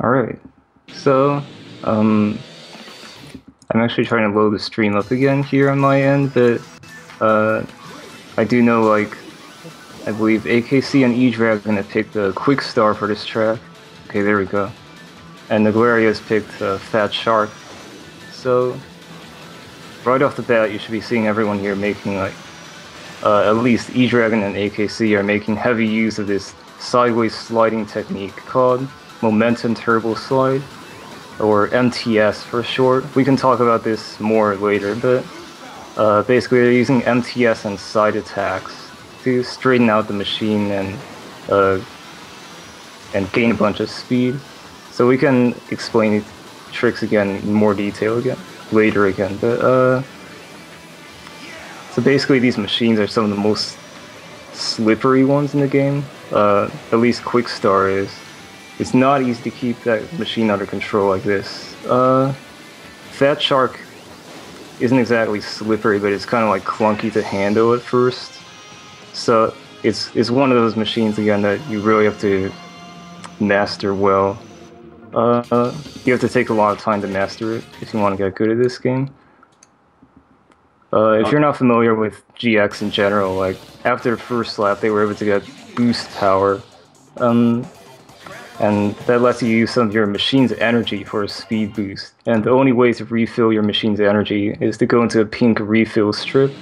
All right. So, um, I'm actually trying to load the stream up again here on my end, but uh, I do know like I believe AKC and E-Dragon have picked a Quick Star for this track. Okay, there we go. And Naguaria's picked uh, Fat Shark. So, right off the bat, you should be seeing everyone here making like uh, at least E-Dragon and AKC are making heavy use of this sideways sliding technique called Momentum Turbo Slide, or MTS for short. We can talk about this more later, but uh, basically they're using MTS and side attacks to straighten out the machine and uh, and gain a bunch of speed. So we can explain the tricks again in more detail again later again, but uh, so basically, these machines are some of the most slippery ones in the game. Uh, at least Quickstar is. It's not easy to keep that machine under control like this. Uh, Fat Shark isn't exactly slippery, but it's kind of like clunky to handle at first. So it's it's one of those machines again that you really have to master well. Uh, you have to take a lot of time to master it if you want to get good at this game. Uh, if you're not familiar with GX in general, like after the first lap, they were able to get boost power, um, and that lets you use some of your machine's energy for a speed boost. And the only way to refill your machine's energy is to go into a pink refill strip,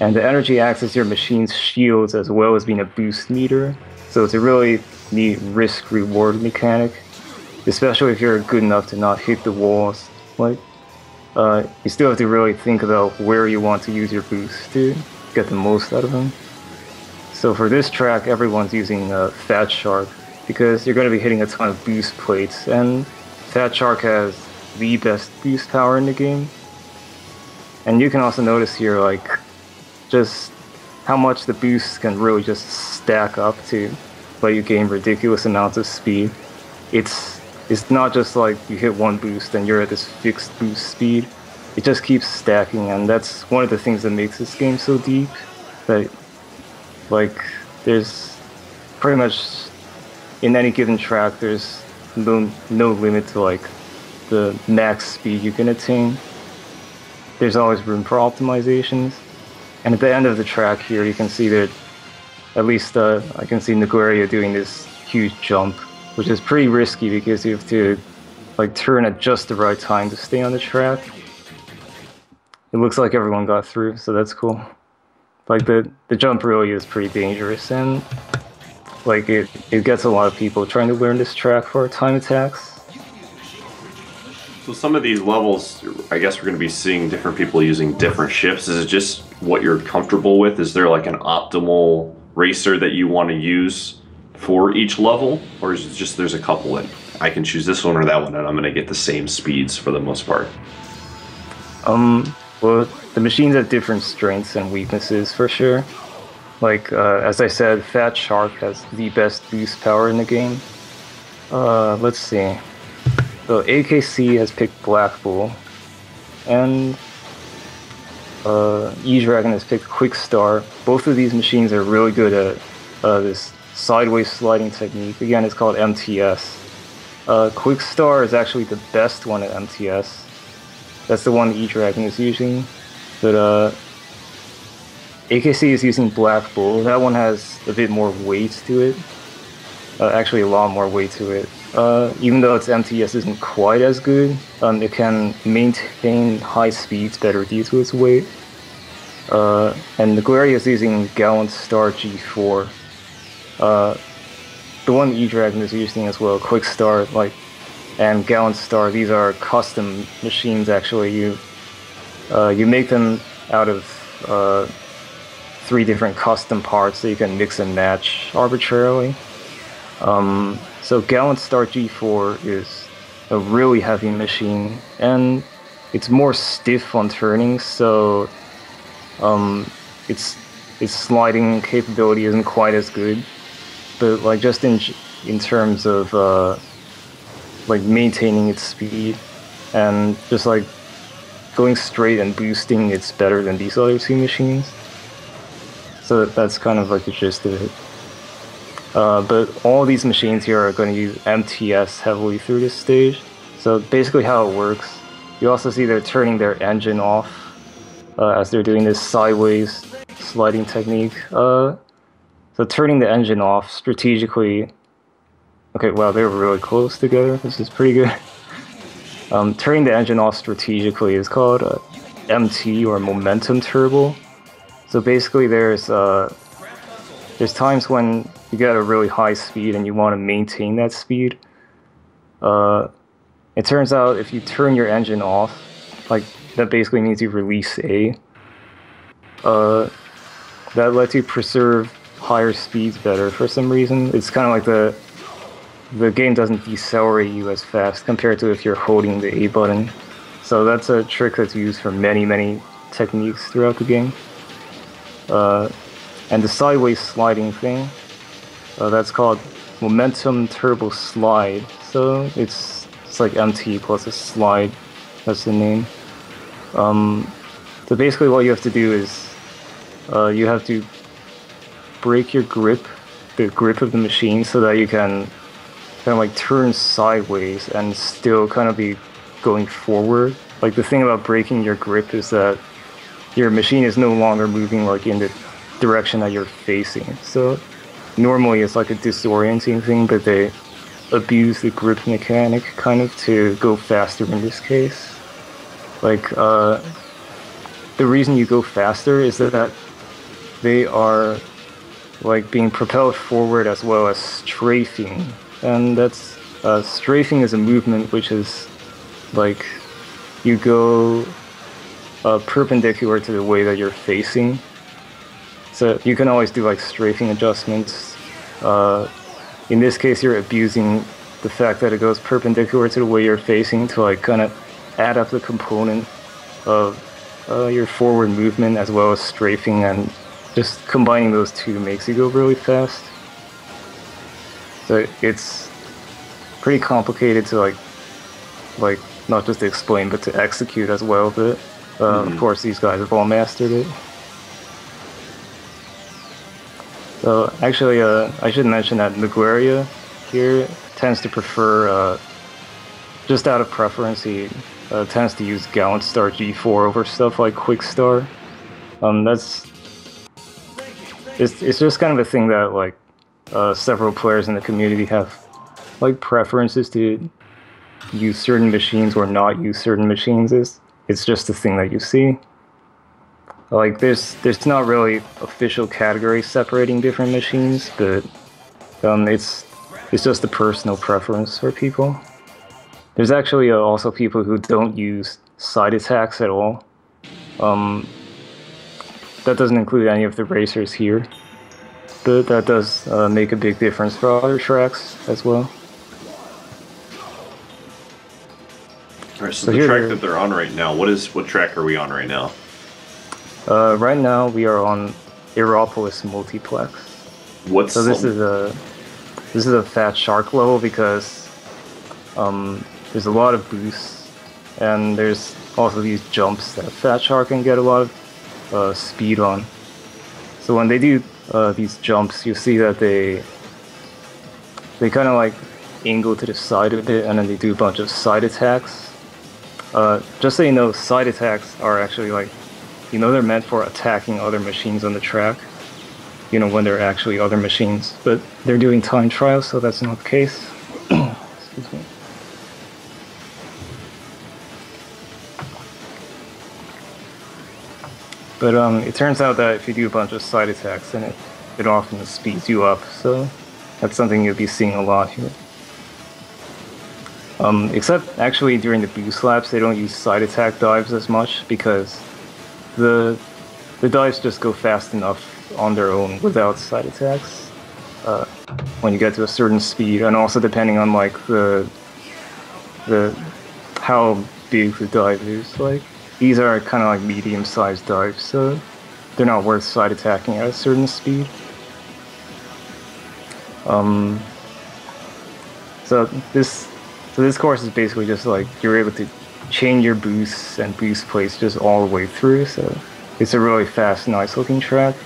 and the energy acts as your machine's shields as well as being a boost meter. So it's a really neat risk-reward mechanic, especially if you're good enough to not hit the walls. Like uh, you still have to really think about where you want to use your boost to get the most out of them. So for this track, everyone's using uh, Fat Shark because you're going to be hitting a ton of boost plates, and Fat Shark has the best boost power in the game. And you can also notice here, like, just how much the boosts can really just stack up to let you gain ridiculous amounts of speed. It's it's not just like you hit one boost and you're at this fixed boost speed. It just keeps stacking, and that's one of the things that makes this game so deep. That, like, there's pretty much in any given track, there's no no limit to like the max speed you can attain. There's always room for optimizations, and at the end of the track here, you can see that at least uh, I can see Naguaria doing this huge jump which is pretty risky because you have to like turn at just the right time to stay on the track. It looks like everyone got through, so that's cool. Like the the jump really is pretty dangerous and like it, it gets a lot of people trying to learn this track for time attacks. So some of these levels, I guess we're going to be seeing different people using different shifts. Is it just what you're comfortable with? Is there like an optimal racer that you want to use for each level, or is it just there's a couple that I can choose this one or that one, and I'm going to get the same speeds for the most part? Um, well, the machines have different strengths and weaknesses for sure. Like uh, as I said, Fat Shark has the best boost power in the game. Uh, let's see. So AKC has picked Black Bull, and uh, E-Dragon has picked Quick Star. Both of these machines are really good at uh, this sideways sliding technique. Again, it's called MTS. Uh, Quick Star is actually the best one at MTS. That's the one E-Dragon is using. But uh, AKC is using Black Bull. That one has a bit more weight to it. Uh, actually, a lot more weight to it. Uh, even though its MTS isn't quite as good, um, it can maintain high speeds better due to its weight. Uh, and Naguaria is using Gallant Star G4. Uh, the one E-Dragon is using as well, Quick Star, like, and Gallant Star. These are custom machines. Actually, you uh, you make them out of uh, three different custom parts that you can mix and match arbitrarily. Um, so Gallant Star G4 is a really heavy machine, and it's more stiff on turning, so um, its its sliding capability isn't quite as good but like just in in terms of uh, like maintaining its speed and just like going straight and boosting, it's better than these other two machines. So that's kind of like the gist of it. Uh, but all these machines here are going to use MTS heavily through this stage. So basically how it works, you also see they're turning their engine off uh, as they're doing this sideways sliding technique. Uh, so turning the engine off strategically. Okay, wow, they're really close together. This is pretty good. Um, turning the engine off strategically is called uh, MT or momentum turbo. So basically, there's uh, there's times when you get a really high speed and you want to maintain that speed. Uh, it turns out if you turn your engine off, like that basically means you release A. Uh, that lets you preserve higher speeds better for some reason. It's kind of like the the game doesn't decelerate you as fast compared to if you're holding the A button. So that's a trick that's used for many, many techniques throughout the game. Uh, and the sideways sliding thing, uh, that's called Momentum Turbo Slide. So it's, it's like MT plus a slide, that's the name. Um, so basically what you have to do is uh, you have to break your grip, the grip of the machine, so that you can kind of like turn sideways and still kind of be going forward. Like the thing about breaking your grip is that your machine is no longer moving like in the direction that you're facing. So normally it's like a disorienting thing, but they abuse the grip mechanic kind of to go faster in this case. Like uh, the reason you go faster is that they are like being propelled forward as well as strafing and that's uh, strafing is a movement which is like you go uh, perpendicular to the way that you're facing. So you can always do like strafing adjustments. Uh, in this case, you're abusing the fact that it goes perpendicular to the way you're facing to like kind of add up the component of uh, your forward movement as well as strafing and just combining those two makes you go really fast. So it's pretty complicated to like, like not just explain but to execute as well. But uh, mm-hmm. of course, these guys have all mastered it. So actually, uh, I should mention that Nagueria here tends to prefer, uh, just out of preference, he uh, tends to use Gallant Star G4 over stuff like Quick Star. Um, that's it's, it's just kind of a thing that like uh, several players in the community have like preferences to use certain machines or not use certain machines is it's just a thing that you see. Like there's there's not really official categories separating different machines but um, it's it's just a personal preference for people. There's actually uh, also people who don't use side attacks at all. Um, that doesn't include any of the racers here but that does uh, make a big difference for other tracks as well. All right, so, so the track that they're on right now, what is what track are we on right now? Uh, right now we are on Aeropolis Multiplex. What's so this is a this is a fat shark level because um, there's a lot of boosts and there's also these jumps that fat shark can get a lot of uh, speed on. So when they do uh, these jumps, you see that they they kind of like angle to the side a bit, and then they do a bunch of side attacks. Uh, just so you know, side attacks are actually like, you know, they're meant for attacking other machines on the track. You know, when they're actually other machines, but they're doing time trials, so that's not the case. Excuse me. But um, it turns out that if you do a bunch of side attacks, then it, it often speeds you up. So that's something you'll be seeing a lot here. Um, except actually during the boost laps, they don't use side attack dives as much because the the dives just go fast enough on their own without side attacks uh, when you get to a certain speed, and also depending on like the the how big the dive is. Like these are kind of like medium-sized dives, so they're not worth side attacking at a certain speed. Um, so this so this course is basically just like you're able to change your boosts and boost plates just all the way through. So it's a really fast, nice looking track.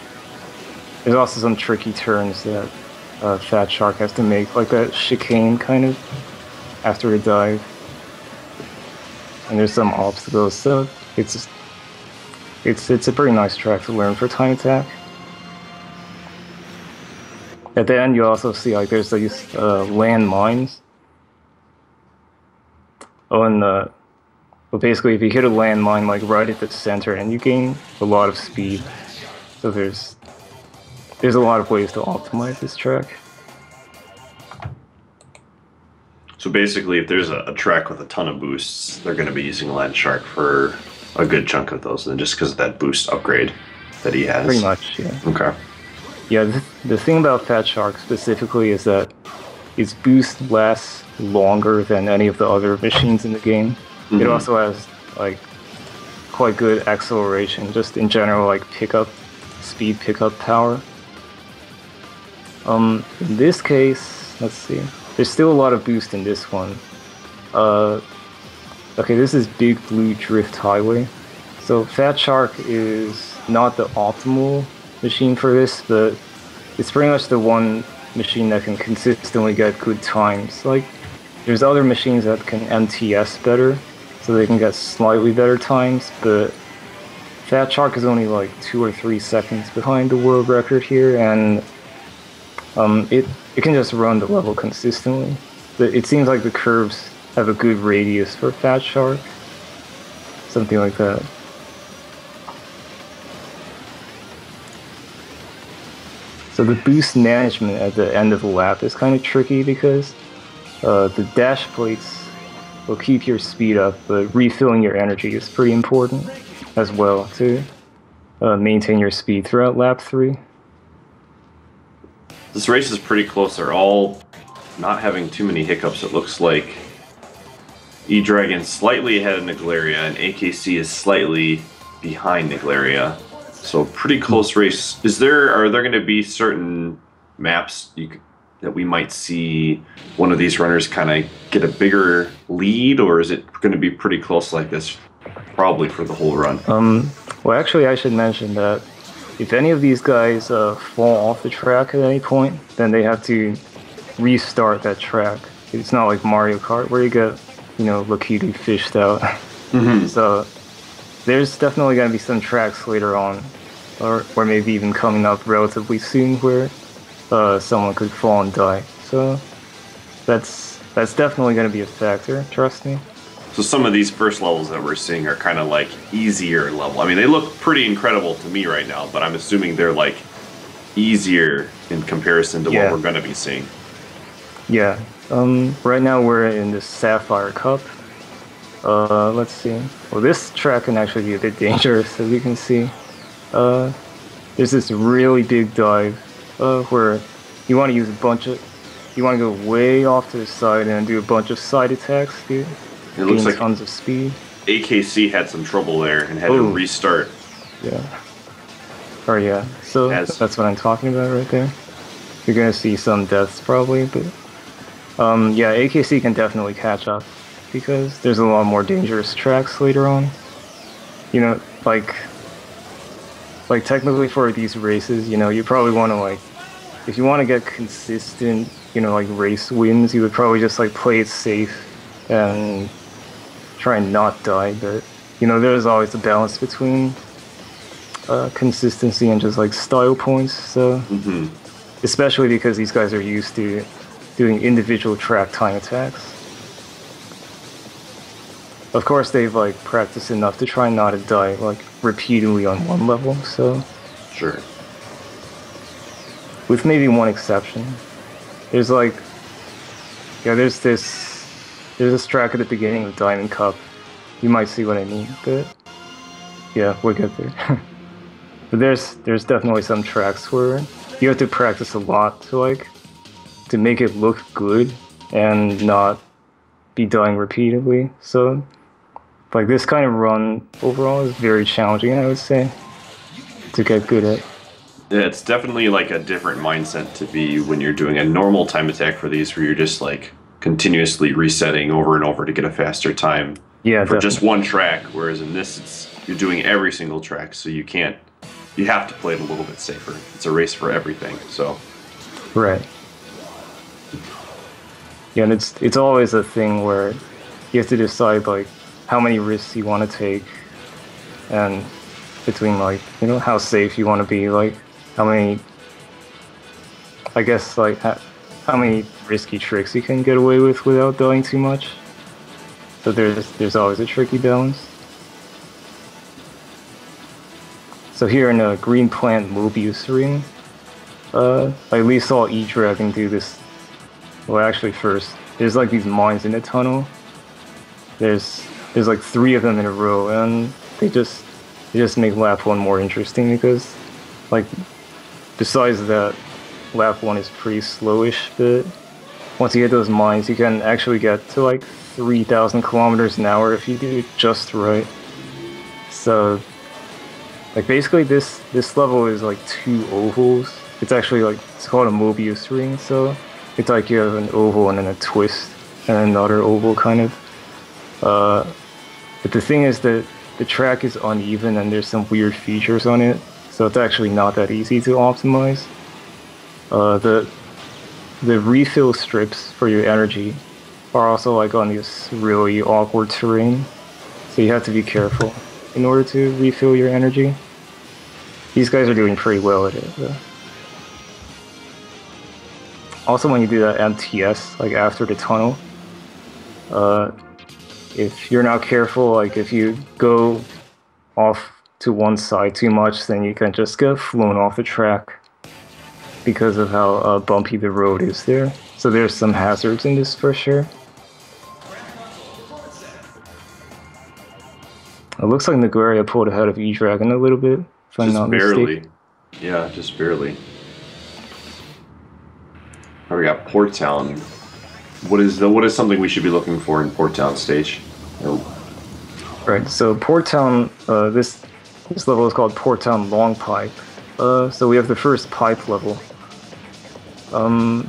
There's also some tricky turns that uh, Fat Shark has to make, like that chicane kind of after a dive. And there's some obstacles, so it's it's it's a pretty nice track to learn for time attack. At the end, you also see like there's these uh, land and uh, but basically, if you hit a landmine like right at the center, and you gain a lot of speed. So there's there's a lot of ways to optimize this track. So basically, if there's a, a track with a ton of boosts, they're going to be using Land Shark for a good chunk of those, and just because of that boost upgrade that he has. Pretty much, yeah. Okay. Yeah, the, the thing about Fat Shark specifically is that its boost lasts longer than any of the other machines in the game. It Mhm. also has like quite good acceleration, just in general, like pickup speed, pickup power. Um, in this case, let's see. There's still a lot of boost in this one. Uh, okay, this is Big Blue Drift Highway. So Fat Shark is not the optimal machine for this, but it's pretty much the one machine that can consistently get good times. Like, there's other machines that can MTS better, so they can get slightly better times, but Fat Shark is only like two or three seconds behind the world record here, and um, it it can just run the level consistently. But it seems like the curves have a good radius for Fat Shark, something like that. So the boost management at the end of the lap is kind of tricky because uh, the dash plates will keep your speed up, but refilling your energy is pretty important as well to uh, maintain your speed throughout lap three. This race is pretty close. They're all not having too many hiccups. It looks like E Dragon slightly ahead of Niglaria, and AKC is slightly behind Niglaria. So pretty close race. Is there are there going to be certain maps you that we might see one of these runners kind of get a bigger lead, or is it going to be pretty close like this, probably for the whole run? Um, well, actually, I should mention that if any of these guys uh, fall off the track at any point, then they have to restart that track. It's not like Mario Kart where you get, you know, Lakitu fished out. Mm-hmm. So there's definitely going to be some tracks later on, or, or maybe even coming up relatively soon where uh, someone could fall and die. So that's that's definitely going to be a factor. Trust me. So some of these first levels that we're seeing are kind of like easier level. I mean, they look pretty incredible to me right now, but I'm assuming they're like easier in comparison to Yeah. what we're going to be seeing. Yeah. Um, right now we're in the Sapphire Cup. Uh, let's see. Well, this track can actually be a bit dangerous, as you can see. Uh, there's this really big dive uh, where you want to use a bunch of, you want to go way off to the side and do a bunch of side attacks, dude. It looks like tons of speed. AKC had some trouble there and had to restart. Yeah. Or yeah. So As- that's what I'm talking about right there. You're gonna see some deaths probably, but um, yeah, AKC can definitely catch up because there's a lot more dangerous tracks later on. You know, like like technically for these races, you know, you probably want to like if you want to get consistent, you know, like race wins, you would probably just like play it safe and try and not die. But you know, there's always a balance between uh, consistency and just like style points. So hmm especially because these guys are used to doing individual track time attacks. Of course, they've like practiced enough to try not to die like repeatedly on one level. So, Sure. with maybe one exception, there's like, yeah, there's this, there's this track at the beginning of Diamond Cup. You might see what I mean, but yeah, we'll get there. but there's there's definitely some tracks where you have to practice a lot to like to make it look good and not be dying repeatedly. So like this kind of run overall is very challenging, I would say, to get good at. Yeah, it's definitely like a different mindset to be when you're doing a normal time attack for these, where you're just like continuously resetting over and over to get a faster time Yeah, for definitely. just one track. Whereas in this, it's you're doing every single track, so you can't. You have to play it a little bit safer. It's a race for everything. So Right. Yeah, and it's it's always a thing where you have to decide like how many risks you want to take, and between like you know how safe you want to be, like how many. I guess like how, how many risky tricks you can get away with without dying too much. So there's there's always a tricky balance. So here in a green plant Mobius ring, uh, I at least saw E-Dragon do this. Well, actually, first there's like these mines in the tunnel. There's there's like three of them in a row, and they just they just make lap one more interesting because, like, besides that, lap one is pretty slowish, but once you hit those mines, you can actually get to like 3,000 kilometers an hour if you do it just right. So like basically this this level is like two ovals. It's actually like it's called a Mobius ring, so it's like you have an oval and then a twist and another oval kind of. Uh, but the thing is that the track is uneven and there's some weird features on it, so it's actually not that easy to optimize. Uh, the the refill strips for your energy are also like on this really awkward terrain, so you have to be careful in order to refill your energy. These guys are doing pretty well at it. Though. Also, when you do that MTS, like after the tunnel, uh, if you're not careful, like if you go off to one side too much, then you can just get flown off the track because of how uh, bumpy the road is there. So there's some hazards in this for sure. It looks like Naguria pulled ahead of E-Dragon a little bit. If I'm just barely. Mistaken. Yeah, just barely. Oh, we got Port Town. What is the what is something we should be looking for in Port Town stage? Oh. Right. So Port Town, uh, this this level is called Port Town Long Pipe. Uh, so we have the first pipe level. Um,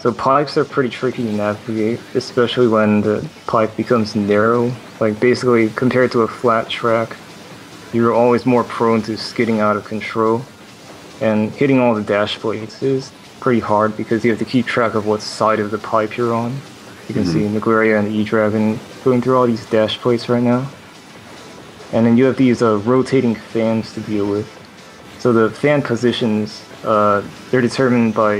so pipes are pretty tricky to navigate, especially when the pipe becomes narrow. Like basically compared to a flat track, you're always more prone to skidding out of control. And hitting all the dash plates is pretty hard because you have to keep track of what side of the pipe you're on. You can mm-hmm. see Naguria and E-Dragon going through all these dash plates right now. And then you have these uh, rotating fans to deal with. So the fan positions, uh, they're determined by,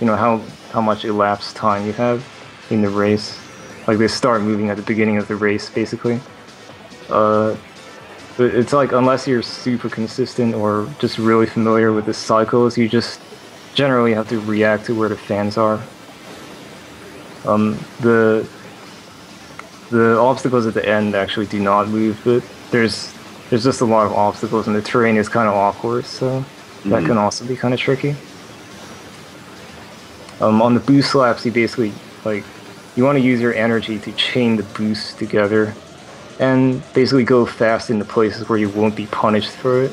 you know, how, how much elapsed time you have in the race. Like they start moving at the beginning of the race, basically. Uh, it's like unless you're super consistent or just really familiar with the cycles, you just generally have to react to where the fans are. Um, the the obstacles at the end actually do not move, but there's there's just a lot of obstacles and the terrain is kind of awkward, so mm-hmm. that can also be kind of tricky. Um, on the boost laps, you basically like you want to use your energy to chain the boosts together and basically go fast into places where you won't be punished for it.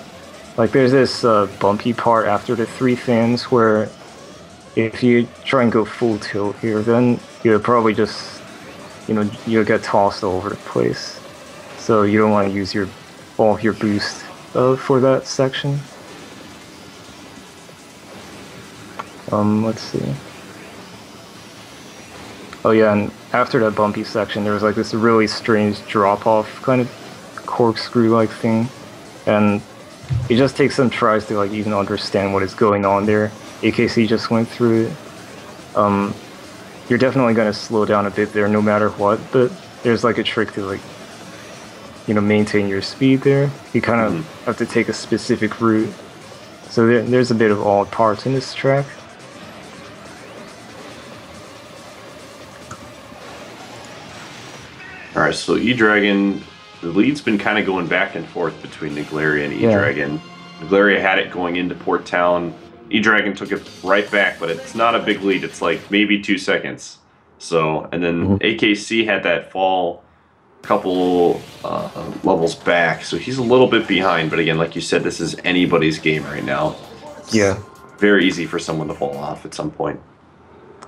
Like there's this uh, bumpy part after the three fans where if you try and go full tilt here, then you'll probably just, you know, you'll get tossed all over the place. So you don't want to use your all your boost uh, for that section. Um, let's see. Oh yeah, and after that bumpy section, there was like this really strange drop-off kind of corkscrew-like thing, and it just takes some tries to like even understand what is going on there. AKC just went through it. Um, you're definitely gonna slow down a bit there, no matter what. But there's like a trick to like, you know, maintain your speed there. You kind of mm-hmm. have to take a specific route. So there, there's a bit of all parts in this track. All right, so E Dragon, the lead's been kind of going back and forth between Naglaria and E Dragon. Yeah. Naglaria had it going into Port Town. E Dragon took it right back, but it's not a big lead. It's like maybe two seconds. So, and then mm-hmm. AKC had that fall a couple uh, levels back, so he's a little bit behind. But again, like you said, this is anybody's game right now. It's yeah, very easy for someone to fall off at some point.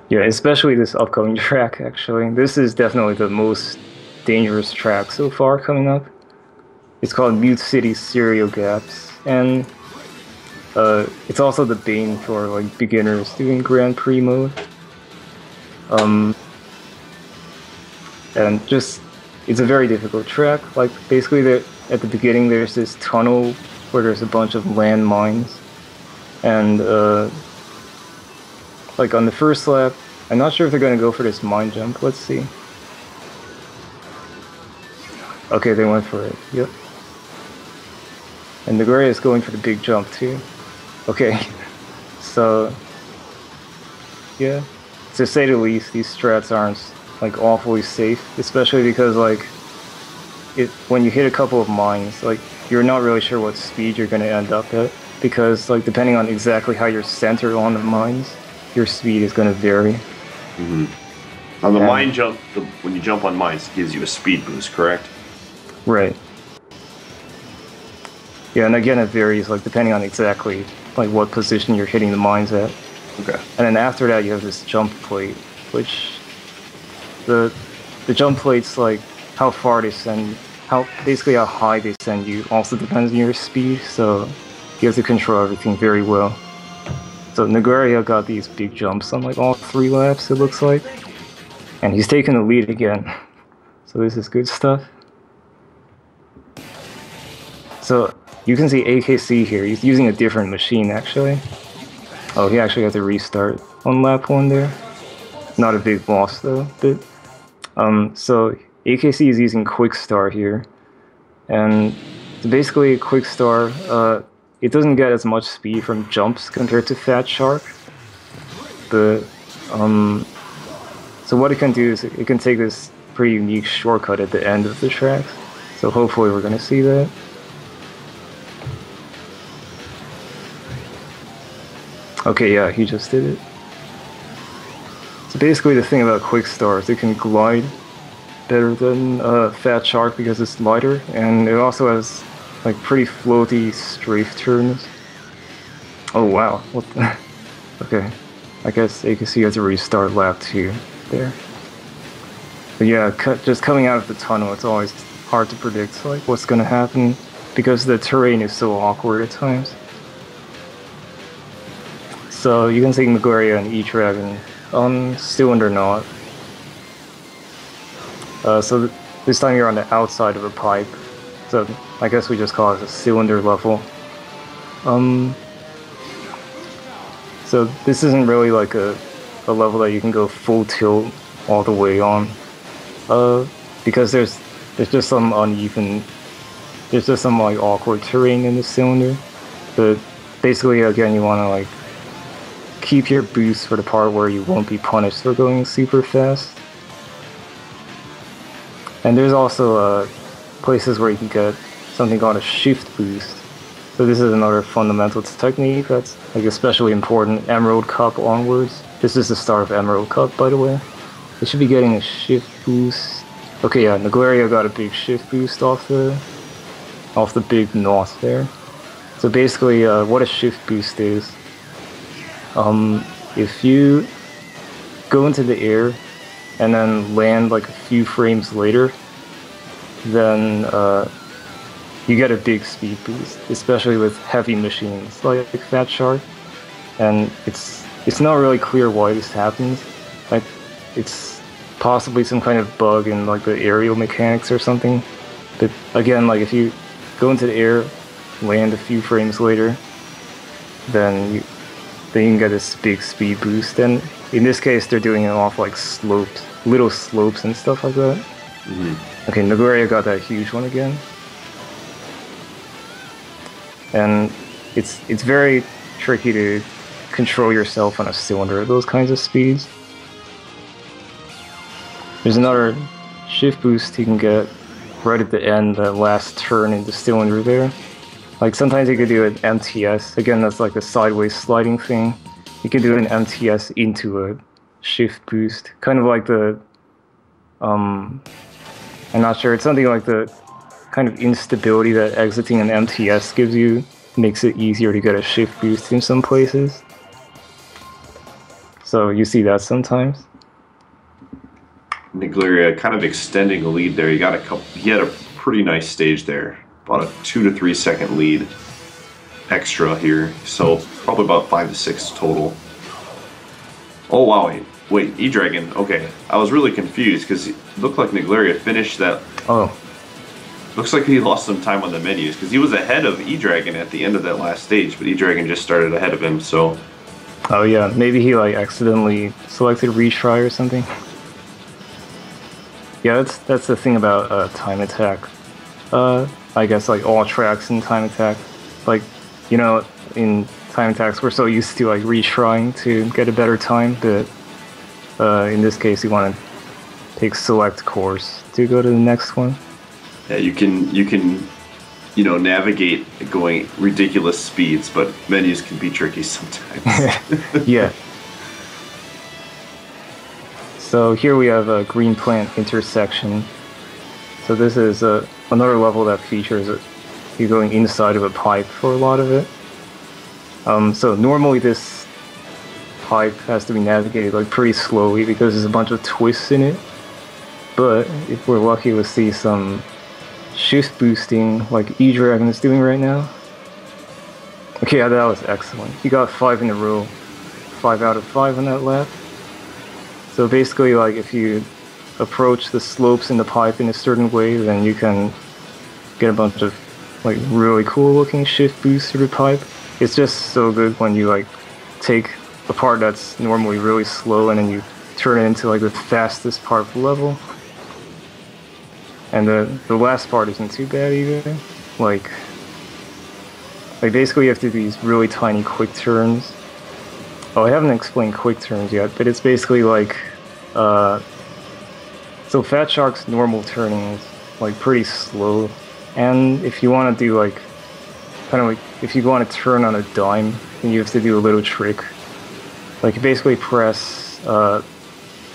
Yeah, especially this upcoming track. Actually, this is definitely the most dangerous track so far coming up. It's called Mute City Serial Gaps, and uh, it's also the bane for like beginners doing Grand Prix mode. Um, and just it's a very difficult track. Like basically, there at the beginning there's this tunnel where there's a bunch of landmines, and uh, like on the first lap, I'm not sure if they're gonna go for this mine jump. Let's see. Okay, they went for it. Yep. And the Nagoria is going for the big jump too. Okay, so yeah, to say the least, these strats aren't like awfully safe, especially because like it when you hit a couple of mines, like you're not really sure what speed you're gonna end up at because like depending on exactly how you're centered on the mines, your speed is gonna vary. Mm-hmm. On the Yeah. mine jump, the, when you jump on mines, it gives you a speed boost, correct? Right. Yeah, and again, it varies like depending on exactly like what position you're hitting the mines at. Okay. And then after that, you have this jump plate, which the the jump plates like how far they send, how basically how high they send you also depends on your speed. So you have to control everything very well. So Nagaria got these big jumps on like all three laps. It looks like, and he's taking the lead again. So this is good stuff. So you can see AKC here. He's using a different machine actually. Oh, he actually had to restart on lap one there. Not a big loss though, but um, so AKC is using Quick Star here, and basically Quick Star. Uh, it doesn't get as much speed from jumps compared to Fat Shark, but um, so what it can do is it can take this pretty unique shortcut at the end of the tracks. So hopefully we're gonna see that. Okay, yeah, he just did it. So basically, the thing about Quick Star is it can glide better than uh, Fat Shark because it's lighter, and it also has like pretty floaty strafe turns. Oh wow! What? The? okay, I guess you can AKC has to restart lap two there. But yeah, cu- just coming out of the tunnel, it's always hard to predict like what's gonna happen because the terrain is so awkward at times. So you can see Magoria and E-Dragon um, still under. Uh, so th- this time you're on the outside of a pipe. So I guess we just call it a cylinder level. Um, so this isn't really like a, a level that you can go full tilt all the way on. Uh, because there's there's just some uneven, there's just some like awkward terrain in the cylinder. But basically, again, you want to like keep your boost for the part where you won't be punished for going super fast. And there's also uh, places where you can get something called a shift boost. So this is another fundamental technique that's like especially important Emerald Cup onwards. This is the start of Emerald Cup, by the way. They should be getting a shift boost. Okay, yeah, Naglaria got a big shift boost off the off the big north there. So basically, uh, what a shift boost is, um, if you go into the air and then land like a few frames later, then uh, you get a big speed boost, especially with heavy machines like Fat Shark. And it's it's not really clear why this happens. Like it's possibly some kind of bug in like the aerial mechanics or something. But again, like if you go into the air, land a few frames later, then you then you can get this big speed boost. And in this case, they're doing it off like slopes, little slopes and stuff like that. Mm-hmm. Okay, Nagoria got that huge one again. And it's it's very tricky to control yourself on a cylinder at those kinds of speeds. There's another shift boost you can get right at the end, that last turn in the cylinder there. Like sometimes you could do an MTS. Again, that's like a sideways sliding thing. You can do an MTS into a shift boost, kind of like the um, I'm not sure. It's something like the kind of instability that exiting an MTS gives you makes it easier to get a shift boost in some places. So you see that sometimes. Nigleria kind of extending the lead there. He got a couple. He had a pretty nice stage there, about a two to three second lead extra here. So probably about five to six total. Oh wow! Wait, E Dragon. Okay, I was really confused because it looked like Naglaria finished that. Oh, Looks like he lost some time on the menus because he was ahead of E Dragon at the end of that last stage, but E Dragon just started ahead of him. So oh yeah. Maybe he like accidentally selected retry or something. Yeah, that's that's the thing about uh, time attack. Uh, I guess like all tracks in time attack, like you know, in time attacks we're so used to like retrying to get a better time, but uh, in this case you want to take select course to go to the next one. yeah, you can you can you know navigate going ridiculous speeds, but menus can be tricky sometimes. yeah. So here we have a green plant intersection. So this is uh, another level that features it. You're going inside of a pipe for a lot of it. Um, so normally this pipe has to be navigated like pretty slowly because there's a bunch of twists in it. But if we're lucky, we'll see some shift boosting like E-Dragon is doing right now. Okay, that was excellent. He got five in a row. Five out of five on that lap. So basically, like, if you approach the slopes in the pipe in a certain way, then you can get a bunch of, like, really cool looking shift boosts through the pipe. It's just so good when you, like, take a part that's normally really slow and then you turn it into, like, the fastest part of the level. And the, the last part isn't too bad either. Like, like basically you have to do these really tiny quick turns. Oh, I haven't explained quick turns yet, but it's basically like, uh, so Fat Shark's normal turning is like pretty slow, and if you want to do like, kind of like, if you want to turn on a dime, then you have to do a little trick. Like you basically press, uh,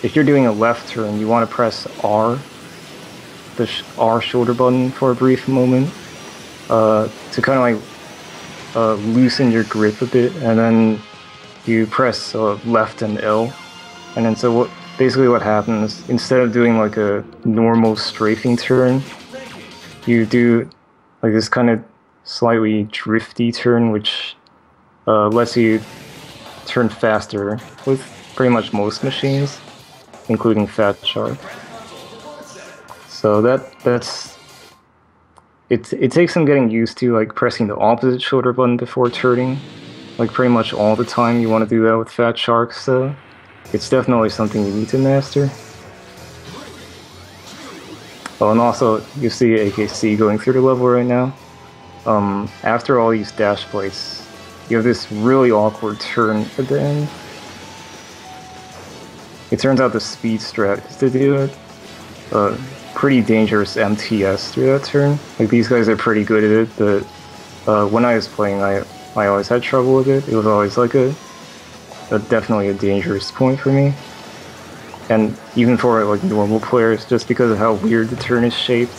if you're doing a left turn, you want to press R, the sh- R shoulder button for a brief moment, uh, to kind of like uh, loosen your grip a bit, and then you press uh, left and L, and then so what? Basically, what happens instead of doing like a normal strafing turn, you do like this kind of slightly drifty turn, which uh, lets you turn faster with pretty much most machines, including Fat Shark. So that that's it. It takes some getting used to, like pressing the opposite shoulder button before turning, like pretty much all the time. You want to do that with Fat Sharks, so it's definitely something you need to master. Oh, and also you see AKC going through the level right now. Um, after all these dash plates, you have this really awkward turn at the end. It turns out the speed strat is to do it. Uh, pretty dangerous MTS through that turn. Like these guys are pretty good at it, but uh, when I was playing, I I always had trouble with it. It was always like a, definitely a dangerous point for me. And even for like normal players, just because of how weird the turn is shaped,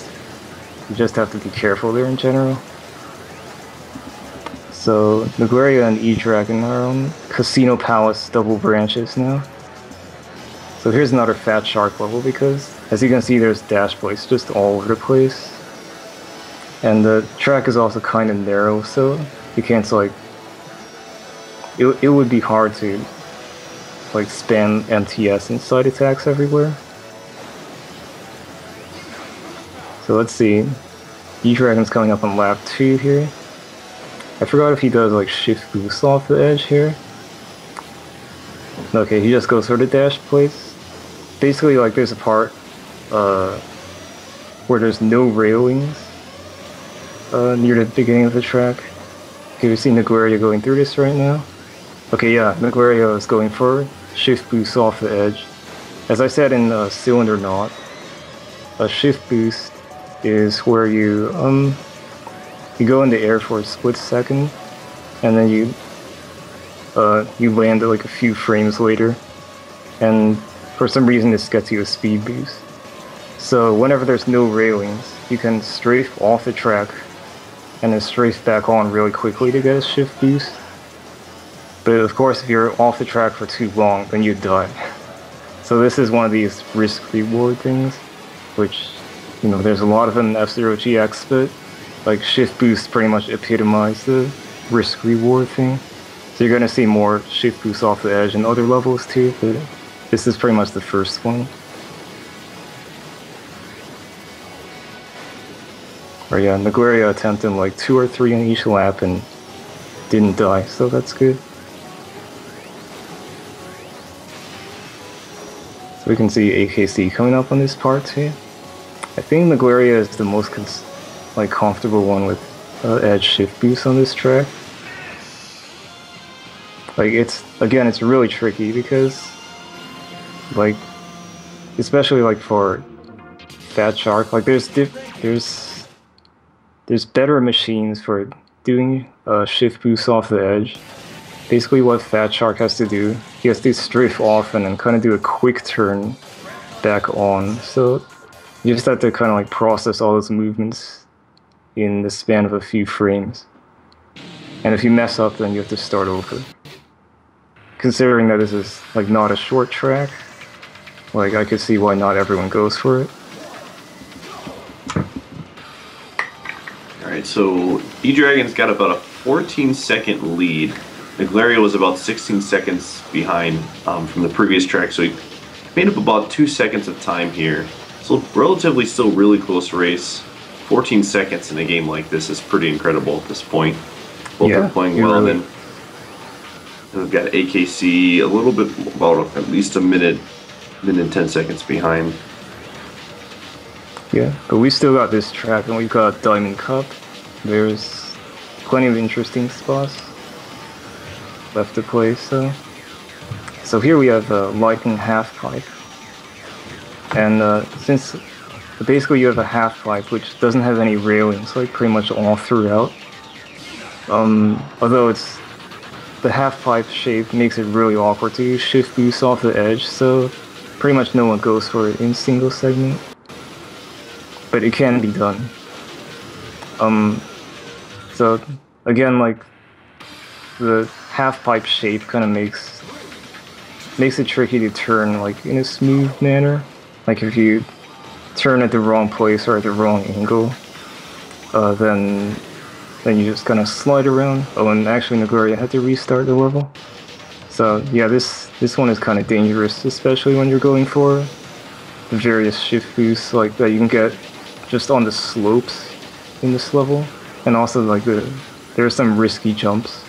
you just have to be careful there in general. So Naglaria and E-Dragon are on Casino Palace double branches now. So here's another Fat Shark level because, as you can see, there's dash plates just all over the place. And the track is also kind of narrow, so you can't like... It, it would be hard to like spam MTS inside attacks everywhere. So let's see. E-Dragon's coming up on lap 2 here. I forgot if he does like shift boost off the edge here. Okay, he just goes for the dash place. Basically, like there's a part uh, where there's no railings uh, near the beginning of the track. Okay, we see Naglaria going through this right now. Okay, yeah, Naglaria is going for shift boost off the edge. As I said in uh, Cylinder Knot, a shift boost is where you um you go in the air for a split second, and then you uh, you land like a few frames later, and for some reason this gets you a speed boost. So whenever there's no railings, you can strafe off the track and then strafe back on really quickly to get a shift boost. But of course, if you're off the track for too long, then you die. So this is one of these risk-reward things, which, you know, there's a lot of them in F-Zero GX, but like shift boosts pretty much epitomize the risk-reward thing. So you're gonna see more shift boosts off the edge in other levels too, but This is pretty much the first one. Or yeah, Naguria attempted like two or three on each lap and didn't die, so that's good. So we can see AKC coming up on this part too. I think Naguaria is the most like comfortable one with uh, edge shift boost on this track. Like it's again, it's really tricky because like especially like for Fat Shark, like there's there's there's better machines for doing uh, shift boost off the edge. Basically, what Fat Shark has to do, he has to strafe off and then kind of do a quick turn back on. So you just have to kind of like process all those movements in the span of a few frames. And if you mess up, then you have to start over. Considering that this is like not a short track, like I could see why not everyone goes for it. Alright, so E-Dragon's got about a 14 second lead. Naguaria was about 16 seconds behind um, from the previous track, so he made up about two seconds of time here. So relatively still really close race. 14 seconds in a game like this is pretty incredible at this point. Both yeah, are playing well. Really... And then we've got AKC a little bit about at least a minute, minute and 10 seconds behind. Yeah, but we still got this track and we've got Diamond Cup. There's plenty of interesting spots left to play, so so here we have a Lightning Half Pipe. And uh, since basically you have a half pipe which doesn't have any railings, like pretty much all throughout. Um, although it's the half pipe shape makes it really awkward to shift boost off the edge, so pretty much no one goes for it in single segment. But it can be done. Um, so again, like the half pipe shape kind of makes makes it tricky to turn like in a smooth manner. Like if you turn at the wrong place or at the wrong angle, uh, then then you just kind of slide around. Oh, and actually Naguaria had to restart the level. So yeah, this this one is kind of dangerous, especially when you're going for the various shift boosts like that you can get just on the slopes in this level, and also like the there are some risky jumps.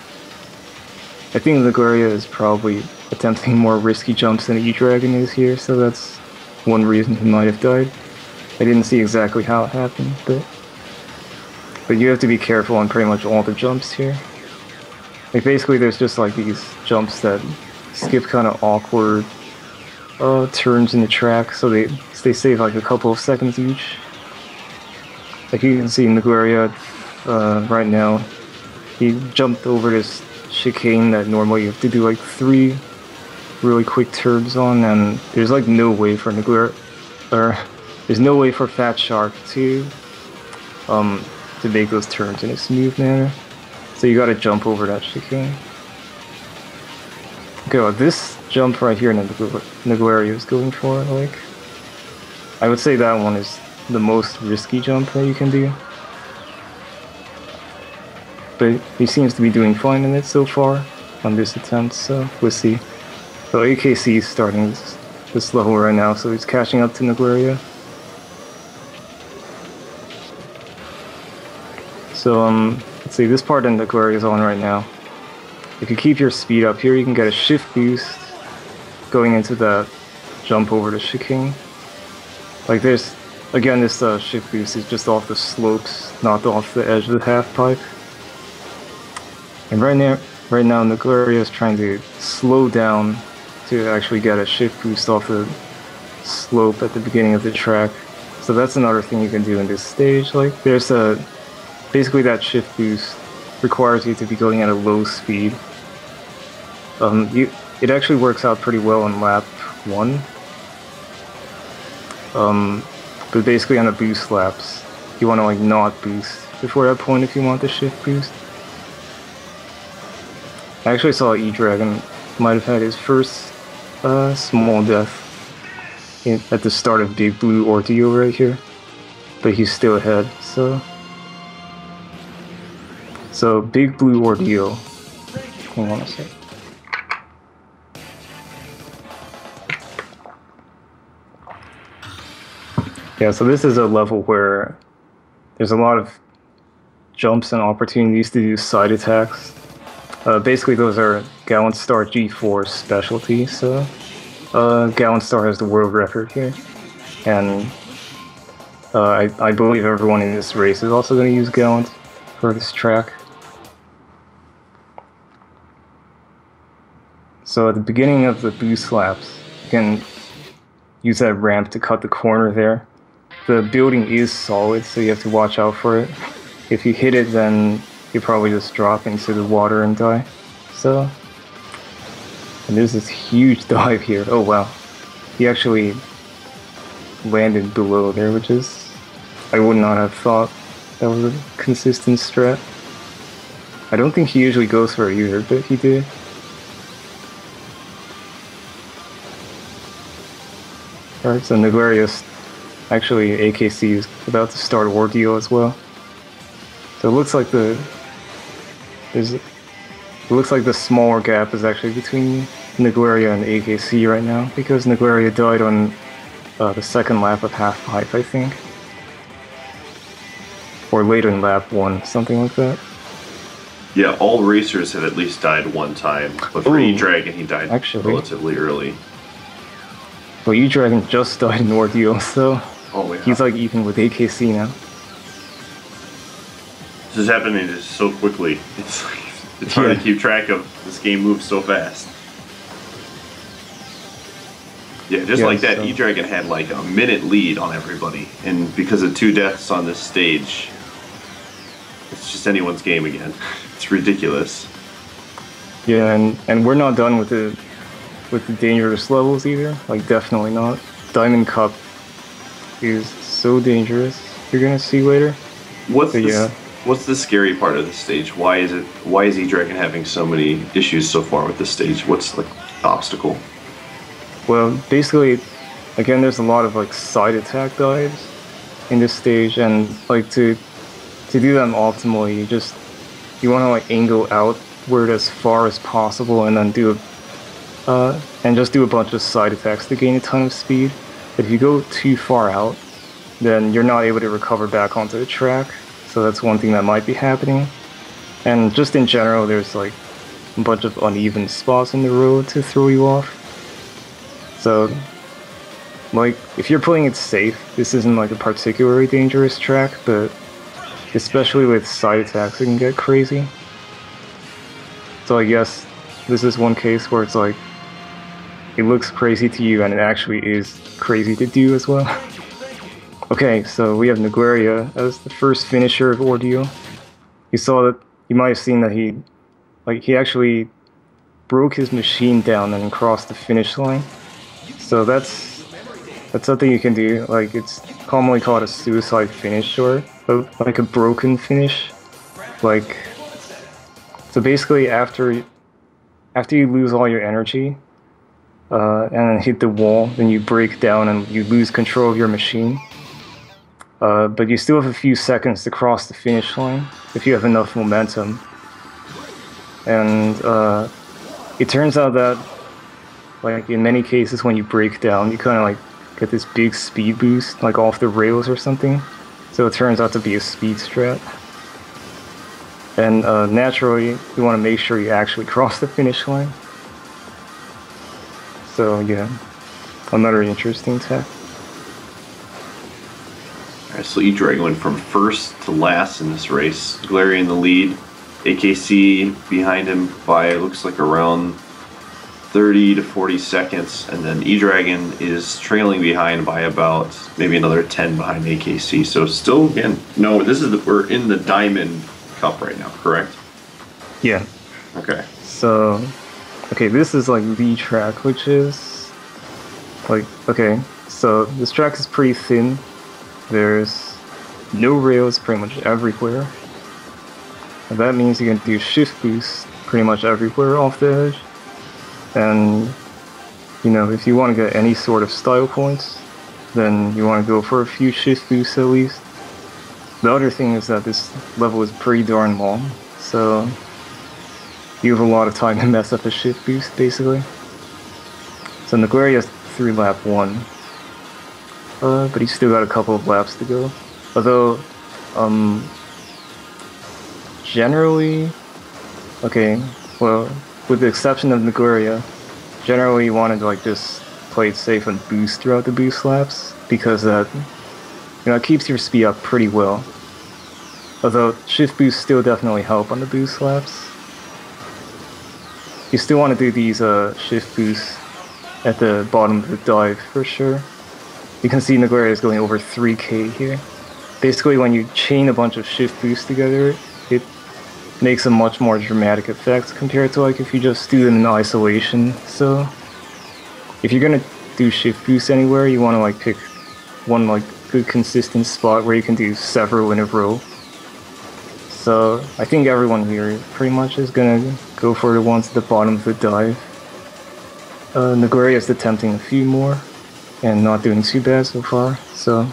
I think Naguaria is probably attempting more risky jumps than E-Dragon is here, so that's one reason he might have died. I didn't see exactly how it happened, but but you have to be careful on pretty much all the jumps here. Like basically there's just like these jumps that skip kind of awkward uh, turns in the track, so they they save like a couple of seconds each. Like you can see Naguaria uh, right now, he jumped over this chicane that normally you have to do like three really quick turns on, and there's like no way for Naguaria, or there's no way for Fat Shark to um to make those turns in a smooth manner. So you gotta jump over that chicane. Okay, well, this jump right here Naguaria is going for, like, I would say that one is the most risky jump that you can do. But he seems to be doing fine in it so far on this attempt, so we'll see. So AKC is starting this, this level right now, so he's catching up to Naguaria. So, um, let's see, this part in the query is on right now. If you keep your speed up here, you can get a shift boost going into the jump over the chicane. Like this, again, this uh, shift boost is just off the slopes, not off the edge of the half pipe. And right now, right now, Naguaria is trying to slow down to actually get a shift boost off the slope at the beginning of the track. So that's another thing you can do in this stage. Like, there's a basically that shift boost requires you to be going at a low speed. Um, you, it actually works out pretty well on lap one. Um, but basically on the boost laps, you want to like not boost before that point if you want the shift boost. I actually saw E-Dragon might have had his first uh, small death in, at the start of Big Blue Ordeal right here, but he's still ahead, so... So, Big Blue Ordeal. On a sec. Yeah, so this is a level where there's a lot of jumps and opportunities to do side attacks uh, basically, those are Gallant Star G4 specialty, so uh, Gallant Star has the world record here. And uh, I, I believe everyone in this race is also going to use Gallant for this track. So at the beginning of the boost laps, you can use that ramp to cut the corner there. The building is solid, so you have to watch out for it. If you hit it, then you probably just drop into the water and die. So, and there's this huge dive here. Oh wow, he actually landed below there, which is I would not have thought that was a consistent strat. I don't think he usually goes for it either, but he did. Alright, so Nagarius, actually AKC is about to start Ordeal as well. So it looks like the there's it looks like the smaller gap is actually between Naguaria and AKC right now because Naguaria died on uh, the second lap of half pipe, I think, or later in lap one, something like that. Yeah, all racers have at least died one time, but for Ooh. E-Dragon, he died Actually. relatively early. Well, E-Dragon just died in Ordeal, so Oh yeah, he's like even with AKC now. This is happening just so quickly. It's like, it's hard Yeah. to keep track of. This game moves so fast. Yeah, just Yeah, like that, so- E-Dragon had like a minute lead on everybody, and because of two deaths on this stage, it's just anyone's game again. It's ridiculous. Yeah, and and we're not done with the with the dangerous levels either. Like definitely not. Diamond Cup is so dangerous. You're gonna see later. What's So, the, yeah. What's the scary part of the stage? Why is it? Why is E-Dragon having so many issues so far with this stage? What's like the obstacle? Well, basically, again, there's a lot of like side attack dives in this stage, and like to to do them optimally, you just you want to like angle outward as far as possible, and then do a uh, and just do a bunch of side attacks to gain a ton of speed. If you go too far out, then you're not able to recover back onto the track. So that's one thing that might be happening. And just in general, there's like a bunch of uneven spots in the road to throw you off. So, like, if you're playing it safe, this isn't like a particularly dangerous track, but especially with side attacks, it can get crazy. So I guess this is one case where it's like, it looks crazy to you and it actually is crazy to do as well. okay, so we have Naguaria as the first finisher of Ordeal. You saw that, you might have seen that he, like, he actually broke his machine down and crossed the finish line. So that's that's something you can do. Like it's commonly called a suicide finish or like a broken finish. Like so basically after after you lose all your energy uh, and hit the wall, then you break down and you lose control of your machine. Uh, but you still have a few seconds to cross the finish line if you have enough momentum. And uh, it turns out that like in many cases when you break down you kind of like get this big speed boost like off the rails or something. So it turns out to be a speed strat. And uh, naturally you want to make sure you actually cross the finish line. So yeah. Another interesting tech so E-Dragon went from first to last in this race. Glary in the lead. AKC behind him by it looks like around 30 to 40 seconds, and then E-Dragon is trailing behind by about maybe another 10 behind AKC. So still, again, no, this is the, we're in the Diamond Cup right now, correct? yeah Okay. So, okay, this is like the track, which is like okay. So this track is pretty thin. There's no rails pretty much everywhere. And that means you can do shift boost pretty much everywhere off the edge. And you know, if you want to get any sort of style points, then you want to go for a few shift boosts at least. The other thing is that this level is pretty darn long, so you have a lot of time to mess up a shift boost, basically. So Naguaria through lap one. Uh, but he's still got a couple of laps to go. Although, um, generally, okay, well, with the exception of Naguaria, generally you want to like just play it safe and boost throughout the boost laps because that, you know, it keeps your speed up pretty well. Although shift boosts still definitely help on the boost laps. You still want to do these uh, shift boosts at the bottom of the dive for sure. You can see Naguaria is going over 3k here. Basically when you chain a bunch of shift boosts together, it makes a much more dramatic effect compared to like if you just do them in isolation. So if you're gonna do shift boosts anywhere, you wanna like pick one like good consistent spot where you can do several in a row. So I think everyone here pretty much is gonna go for the ones at the bottom of the dive. Uh, Naguaria is attempting a few more and not doing too bad so far, so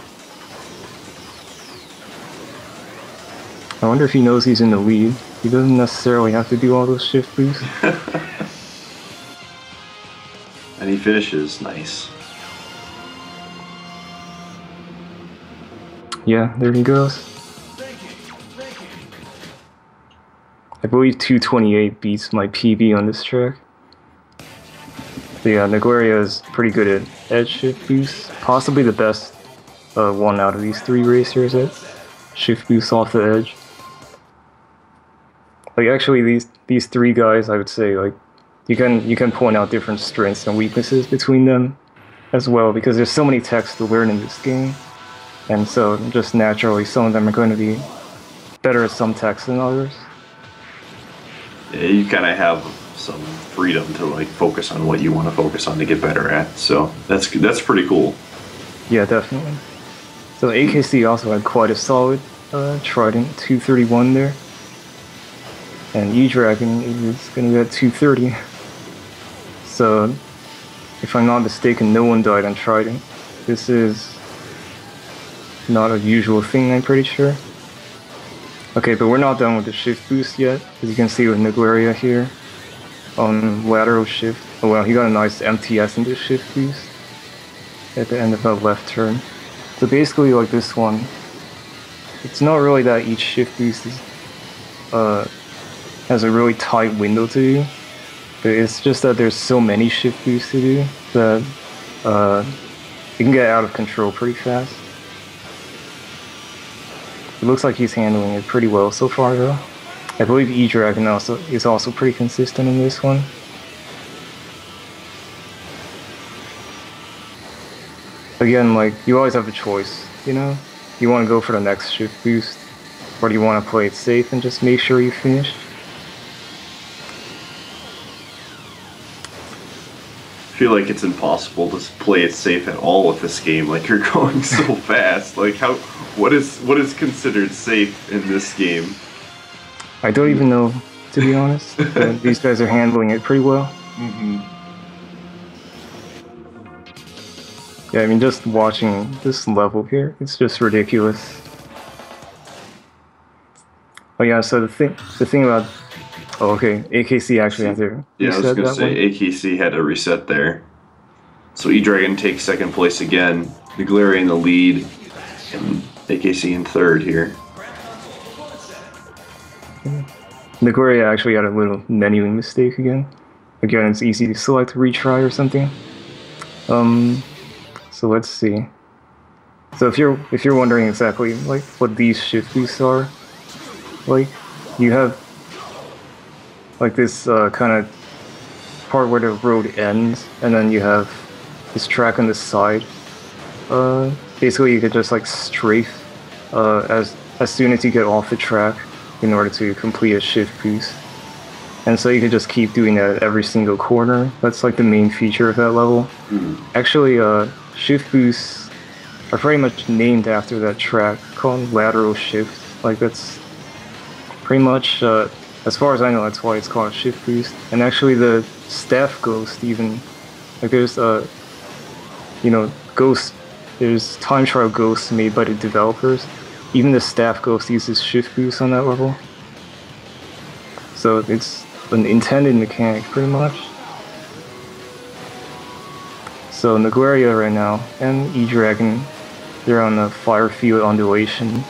I wonder if he knows he's in the lead. He doesn't necessarily have to do all those shift boosts. and he finishes nice. Yeah, there he goes. I believe 228 beats my PB on this track. But yeah, Naguaria is pretty good at edge shift boosts. Possibly the best uh, one out of these three racers at shift boosts off the edge. Like actually these these three guys I would say like you can you can point out different strengths and weaknesses between them as well because there's so many techs to learn in this game. And so just naturally some of them are going to be better at some techs than others. Yeah, you kind of have some freedom to like focus on what you want to focus on to get better at. So that's that's pretty cool. Yeah, definitely. So AKC also had quite a solid uh, Trident 231 there. And E-Dragon is going to be at 230. So, if I'm not mistaken, no one died on Trident. This is not a usual thing, I'm pretty sure. Okay, but we're not done with the shift boost yet, as you can see with Naguaria here. On lateral shift. Oh well, he got a nice MTS into shift boost at the end of that left turn. So basically, like this one, it's not really that each shift boost is, uh, has a really tight window to do. But it's just that there's so many shift boosts to do that uh, you can get out of control pretty fast. It looks like he's handling it pretty well so far though. I believe E-Dragon also is also pretty consistent in this one. Again, like, you always have a choice, you know? You want to go for the next shift boost, or do you want to play it safe and just make sure you finish? I feel like it's impossible to play it safe at all with this game. Like you're going so fast. Like how what is what is considered safe in this game? I don't even know, to be honest. these guys are handling it pretty well. Mm-hmm. Yeah, I mean, just watching this level here, it's just ridiculous. Oh yeah, so the thing, the thing about, oh okay, AKC actually had to Yeah, I was gonna say one. AKC had to reset there. So E Dragon takes second place again. Naguaria in the lead, and AKC in third here. Naguaria actually had a little menuing mistake again. Again, it's easy to select retry or something. Um, so let's see. So if you're if you're wondering exactly like what these shift are, like you have like this uh, kind of part where the road ends, and then you have this track on the side. Uh, basically, you could just like strafe uh, as as soon as you get off the track in order to complete a shift boost. And so you can just keep doing that at every single corner. That's like the main feature of that level. Actually, uh, shift boosts are pretty much named after that track called lateral shift. Like that's pretty much, uh, as far as I know, that's why it's called shift boost. And actually, the staff ghost even like there's uh, you know, ghost. There's time trial ghosts made by the developers. Even the staff ghost uses shift boost on that level. So it's an intended mechanic, pretty much. So Naguaria right now and E-Dragon They're on the fire field undulation.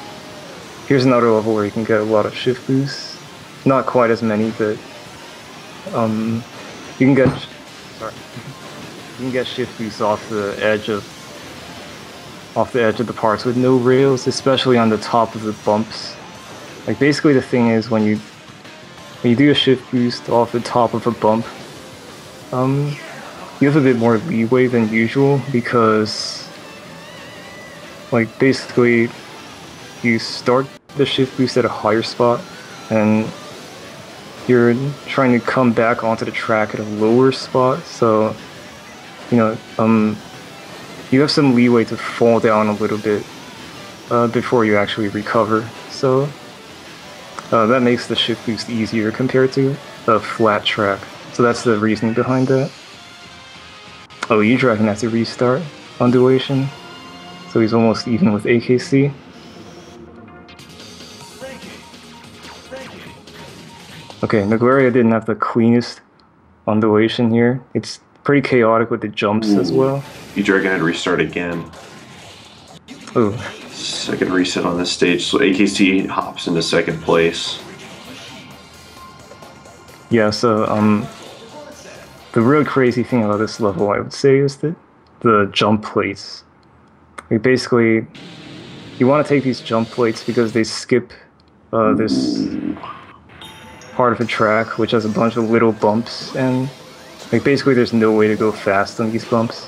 Here's another level where you can get a lot of shift boosts. Not quite as many, but um, you can get sorry, you can get shift boosts off the edge of off the edge of the parts with no rails, especially on the top of the bumps. Like basically the thing is when you when you do a shift boost off the top of a bump, um, you have a bit more leeway than usual because like basically you start the shift boost at a higher spot and you're trying to come back onto the track at a lower spot so you know um you have some leeway to fall down a little bit uh, before you actually recover so uh, that makes the shift boost easier compared to a flat track. So that's the reasoning behind that. Oh E-Dragon has to restart undulation so he's almost even with AKC Okay, Naguaria didn't have the cleanest undulation here. It's pretty chaotic with the jumps Ooh. as well. E-Dragon had to restart again. Oh. Second reset on this stage, so AKC hops into second place. Yeah, so um, the real crazy thing about this level, I would say, is that the jump plates. Like basically, you want to take these jump plates because they skip uh, this part of a track which has a bunch of little bumps and like basically there's no way to go fast on these bumps.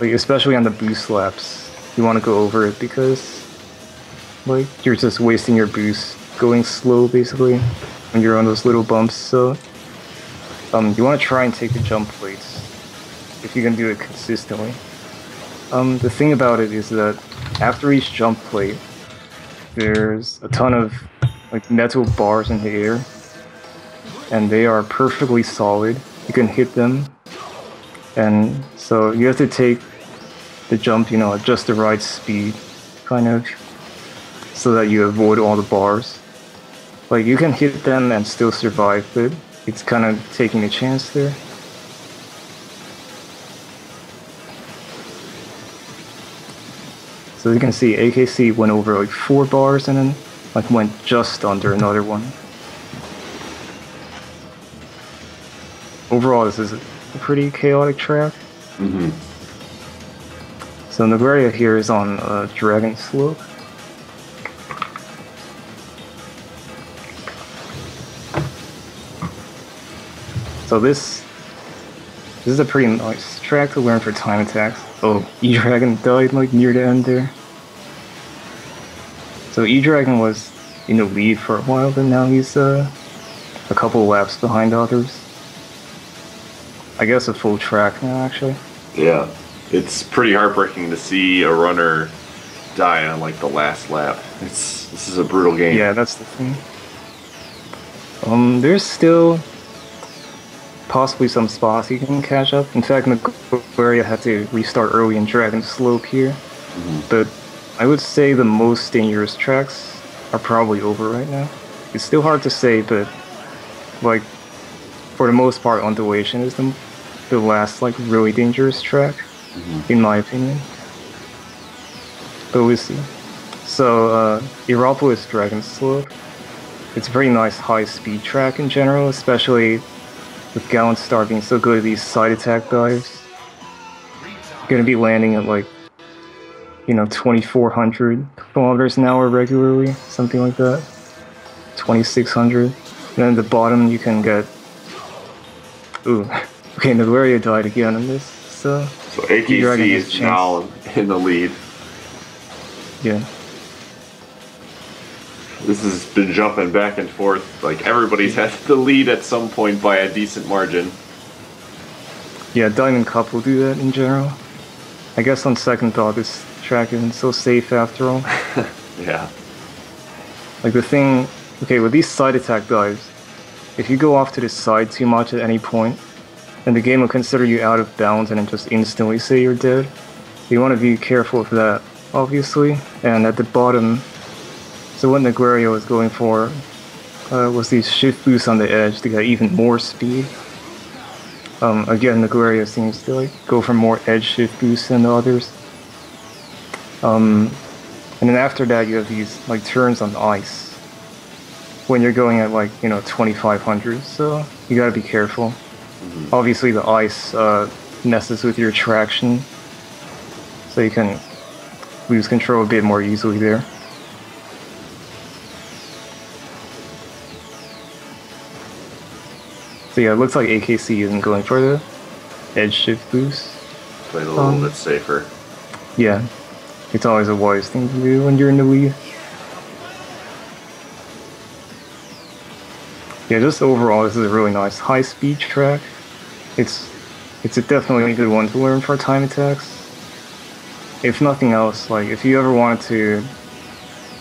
Like especially on the boost laps, you want to go over it because like you're just wasting your boost going slow basically when you're on those little bumps. So um, you want to try and take the jump plates if you can do it consistently. Um, the thing about it is that after each jump plate, there's a ton of like metal bars in the air and they are perfectly solid. You can hit them. And so you have to take the jump you know at just the right speed kind of so that you avoid all the bars. Like you can hit them and still survive but it's kind of taking a chance there. So you can see AKC went over like four bars and then like went just under another one. Overall, this is a pretty chaotic track. Mm-hmm. So Naguaria here is on uh, Dragon Slope. So this this is a pretty nice track to learn for time attacks. Oh, E-Dragon died like near the end there. So E-Dragon was in the lead for a while, but now he's uh, a couple laps behind others. I guess a full track now, actually. Yeah, it's pretty heartbreaking to see a runner die on like the last lap. It's this is a brutal game. Yeah, that's the thing. Um, there's still possibly some spots you can catch up. In fact, Naguaria had to restart early in Dragon Slope here, mm-hmm. but I would say the most dangerous tracks are probably over right now. It's still hard to say, but like for the most part, on Undulation is the the last like really dangerous track, mm-hmm. in my opinion. But we'll see. So uh, Aeropolis Dragon Slope. It's a very nice high speed track in general, especially with Gallant Star being so good at these side attack dives. Gonna be landing at like you know, 2,400 kilometers an hour regularly, something like that. 2,600. And then the bottom you can get. Ooh, okay, Naguaria died again in this, so. So AKC is now in the lead. Yeah. This has been jumping back and forth. Like everybody's had the lead at some point by a decent margin. Yeah, Diamond Cup will do that in general. I guess on second thought, this track isn't so safe after all. yeah. Like the thing, okay, with these side attack dives, if you go off to the side too much at any point, then the game will consider you out of bounds and just instantly say you're dead. You want to be careful of that, obviously. And at the bottom, so what Naguaria was going for uh, was these shift boosts on the edge to get even more speed. Um, again, Naguaria seems to like go for more edge shift boosts than the others. Um, and then after that, you have these like turns on the ice when you're going at like you know 2500. So you gotta be careful. Mhm. Obviously, the ice uh, messes with your traction, so you can lose control a bit more easily there. So yeah, it looks like AKC isn't going for the edge shift boost. Played a little Um, bit safer. Yeah, it's always a wise thing to do when you're in the lead. Yeah, just overall, this is a really nice high-speed track. It's it's a definitely a good one to learn for time attacks. If nothing else, like if you ever wanted to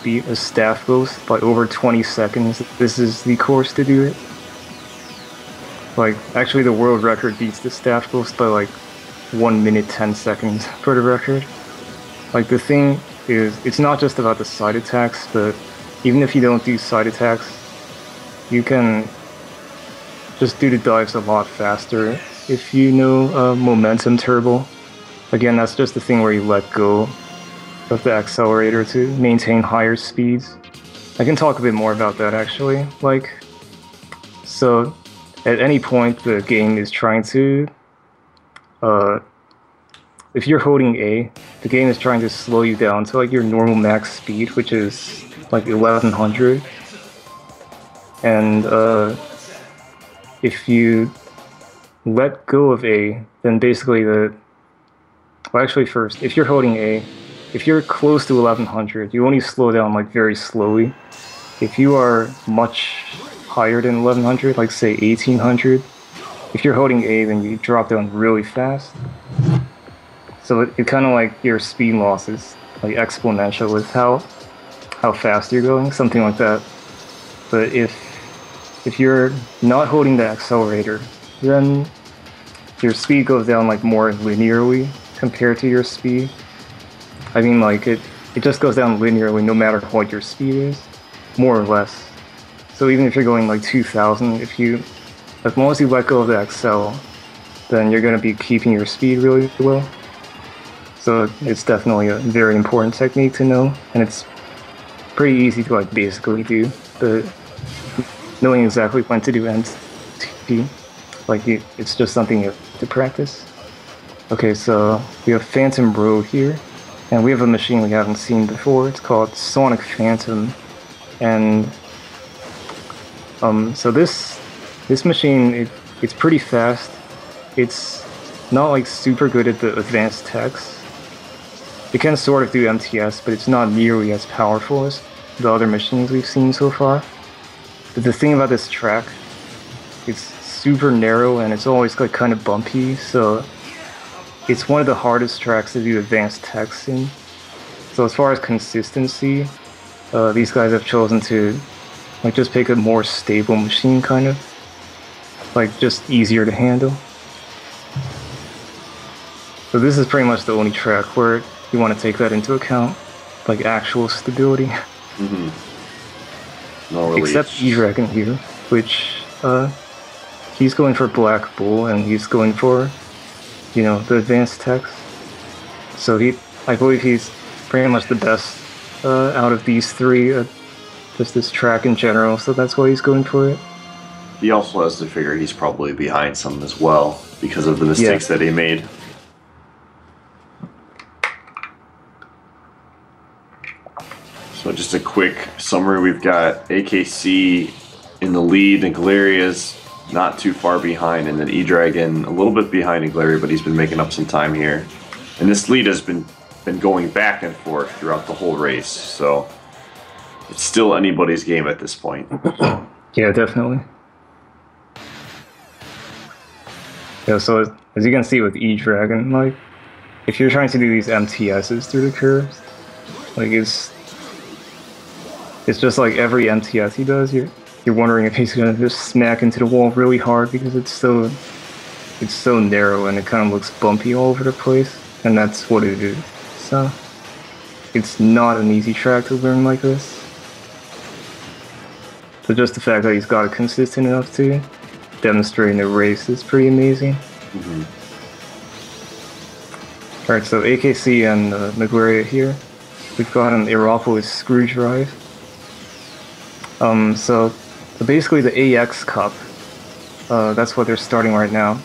beat a staff ghost by over 20 seconds, this is the course to do it. Like, actually, the world record beats the staff ghost by like 1 minute 10 seconds for the record. Like, the thing is, it's not just about the side attacks, but even if you don't do side attacks, you can just do the dives a lot faster if you know uh, momentum turbo. Again, that's just the thing where you let go of the accelerator to maintain higher speeds. I can talk a bit more about that actually. Like, so at any point the game is trying to, uh, if you're holding A, the game is trying to slow you down to like your normal max speed, which is like 1100 and uh, if you let go of A, then basically the well, actually first, if you're holding A, if you're close to 1100, you only slow down like very slowly. If you are much higher than 1100, like say 1800, if you're holding A, then you drop down really fast. So it, it kind of like your speed loss is like exponential with how how fast you're going, something like that. But if if you're not holding the accelerator, then your speed goes down like more linearly compared to your speed. I mean, like it, it just goes down linearly no matter what your speed is, more or less. So even if you're going like 2,000, if you, as long as you let go of the accel, then you're gonna be keeping your speed really well. So it's definitely a very important technique to know, and it's pretty easy to like basically do. But knowing exactly when to do NT, like you, it's just something you to practice. Okay, so we have Phantom Road here, and we have a machine we haven't seen before. It's called Sonic Phantom, and um, so this this machine it, it's pretty fast. It's not like super good at the advanced techs. It can sort of do MTS, but it's not nearly as powerful as the other machines we've seen so far. But the thing about this track, it's super narrow and it's always like kind of bumpy, so it's one of the hardest tracks to do advanced techs in. So as far as consistency, uh, these guys have chosen to like just pick a more stable machine, kind of like just easier to handle. So this is pretty much the only track where you want to take that into account, like actual stability. hmm No. Except E-Dragon here, which uh, he's going for Black Bull and he's going for, you know, the advanced text. So he, I believe he's pretty much the best uh, out of these three, uh, just this track in general. So that's why he's going for it. He also has to figure he's probably behind some as well because of the mistakes that he made. So just a quick summary: we've got AKC in the lead, and Galeria's not too far behind, and then E-Dragon a little bit behind in but he's been making up some time here. And this lead has been been going back and forth throughout the whole race, so it's still anybody's game at this point. Yeah, definitely. Yeah, so as, as you can see with E-Dragon, like, if you're trying to do these MTSs through the curves, like, it's it's just like every MTS he does, you're, you're wondering if he's gonna just smack into the wall really hard because it's so it's so narrow and it kind of looks bumpy all over the place, and that's what it is. So it's not an easy track to learn like this. So just the fact that he's got it consistent enough to demonstrate in the race is pretty amazing. Mhm. Alright, so AKC and uh, Maguire here. we've got an Aeropolis screw drive. Um, so, so basically the AX Cup, uh, that's what they're starting right now.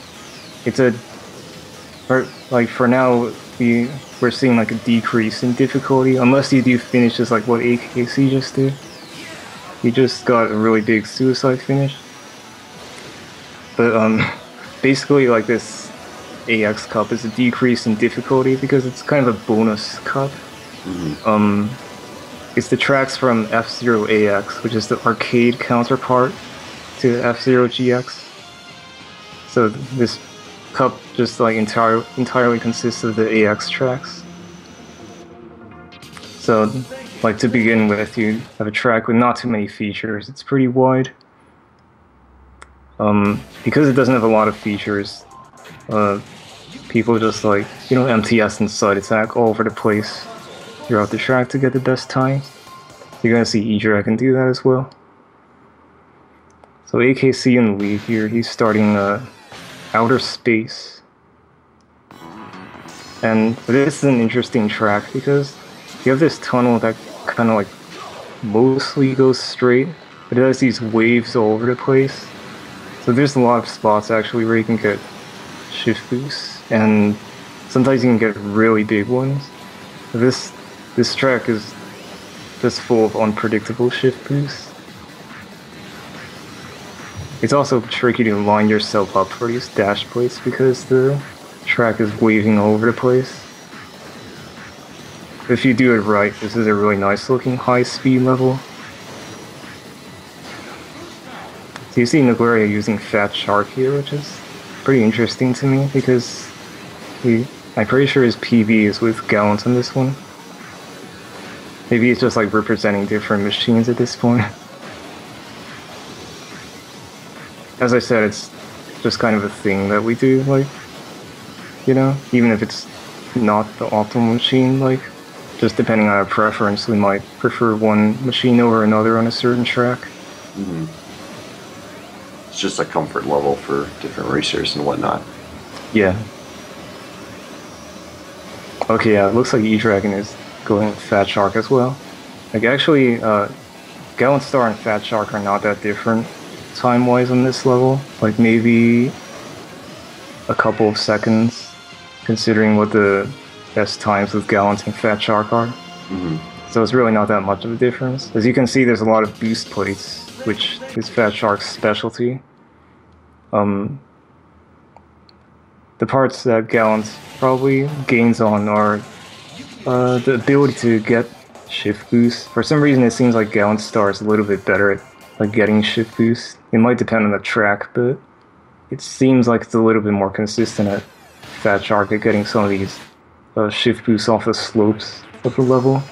It's a, like for now, we, we're seeing like a decrease in difficulty, unless you do finishes like what AKC just did. He just got a really big suicide finish. But um, basically like this AX Cup is a decrease in difficulty because it's kind of a bonus cup. Mm-hmm. Um, it's the tracks from F Zero AX, which is the arcade counterpart to F Zero GX. So this cup just like entire, entirely consists of the AX tracks. So, like to begin with, you have a track with not too many features. It's pretty wide. Um, because it doesn't have a lot of features, uh, people just like, you know, MTS and side attack all over the place throughout the track to get the best time. You're gonna see E-Dragon do that as well. So AKC in the lead here, he's starting uh, Outer Space. And this is an interesting track because you have this tunnel that kind of like mostly goes straight, but it has these waves all over the place. So there's a lot of spots actually where you can get shift boosts, and sometimes you can get really big ones. This this track is just full of unpredictable shift boosts. It's also tricky to line yourself up for these dash plates because the track is waving all over the place. If you do it right, this is a really nice looking high speed level. So you see Naguaria using Fat Shark here, which is pretty interesting to me because he, I'm pretty sure his PB is with Gallant on this one. Maybe it's just like representing different machines at this point. As I said, it's just kind of a thing that we do, like, you know, even if it's not the optimal machine, like, just depending on our preference, we might prefer one machine over another on a certain track. Mm-hmm. It's just a comfort level for different racers and whatnot. Yeah. Okay, yeah, it looks like E-Dragon is going with Fat Shark as well. Like, actually, uh, Gallant Star and Fat Shark are not that different time-wise on this level. Like, maybe a couple of seconds, considering what the best times with Gallant and Fat Shark are. Mm-hmm. So it's really not that much of a difference. As you can see, there's a lot of boost plates, which is Fat Shark's specialty. Um, the parts that Gallant probably gains on are uh, the ability to get shift boost. For some reason, it seems like Gallant Star is a little bit better at like getting shift boost. It might depend on the track, but it seems like it's a little bit more consistent at Fat Shark at getting some of these uh, shift boosts off the slopes of the level.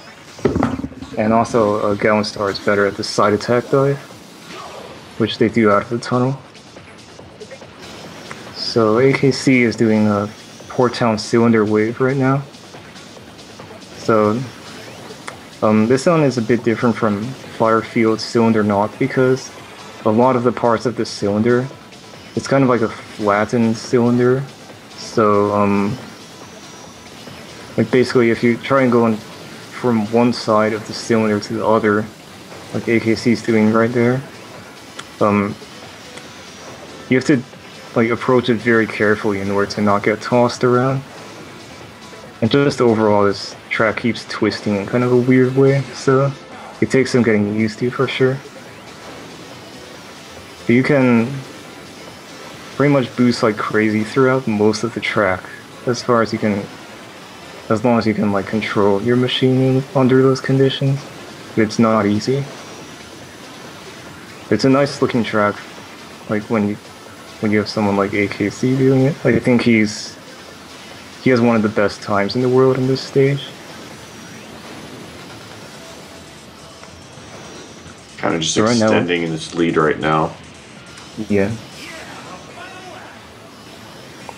And also, uh, Gallant Star is better at the side attack dive, which they do out of the tunnel. So AKC is doing a Port Town Cylinder Wave right now. So um, this one is a bit different from Firefield Cylinder Knot because a lot of the parts of the cylinder, it's kind of like a flattened cylinder. So um, like basically if you try and go on from one side of the cylinder to the other, like AKC is doing right there, um, you have to like approach it very carefully in order to not get tossed around. And just overall, this track keeps twisting in kind of a weird way, so it takes some getting used to for sure. But you can pretty much boost like crazy throughout most of the track, as far as you can, as long as you can like control your machine under those conditions. It's not easy. It's a nice looking track, like when you when you have someone like AKC doing it. Like I think he's he has one of the best times in the world in this stage. Kind of just extending in its lead right now. Yeah.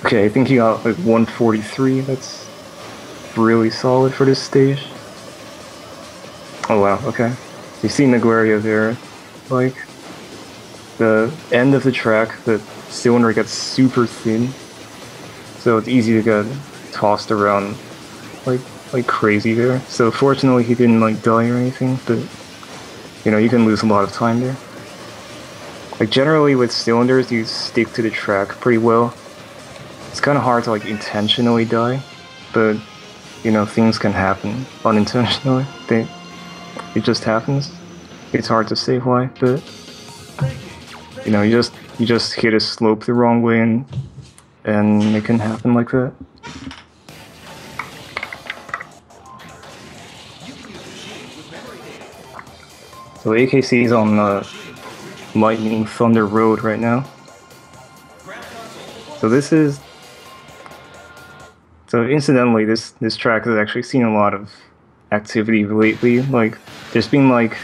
Okay, I think he got like 143. That's really solid for this stage. Oh wow, okay. You see Naguaria there. Like, the end of the track, the cylinder gets super thin. So it's easy to get tossed around, like, like crazy there. So fortunately he didn't like die or anything, but you know, you can lose a lot of time there. Like generally with cylinders you stick to the track pretty well. It's kinda hard to like intentionally die, but you know, things can happen unintentionally. They it just happens. It's hard to say why, but you know, you just you just hit a slope the wrong way and and it can happen like that. So AKC is on uh, Lightning Thunder Road right now. So this is so incidentally, this this track has actually seen a lot of activity lately. Like there's been like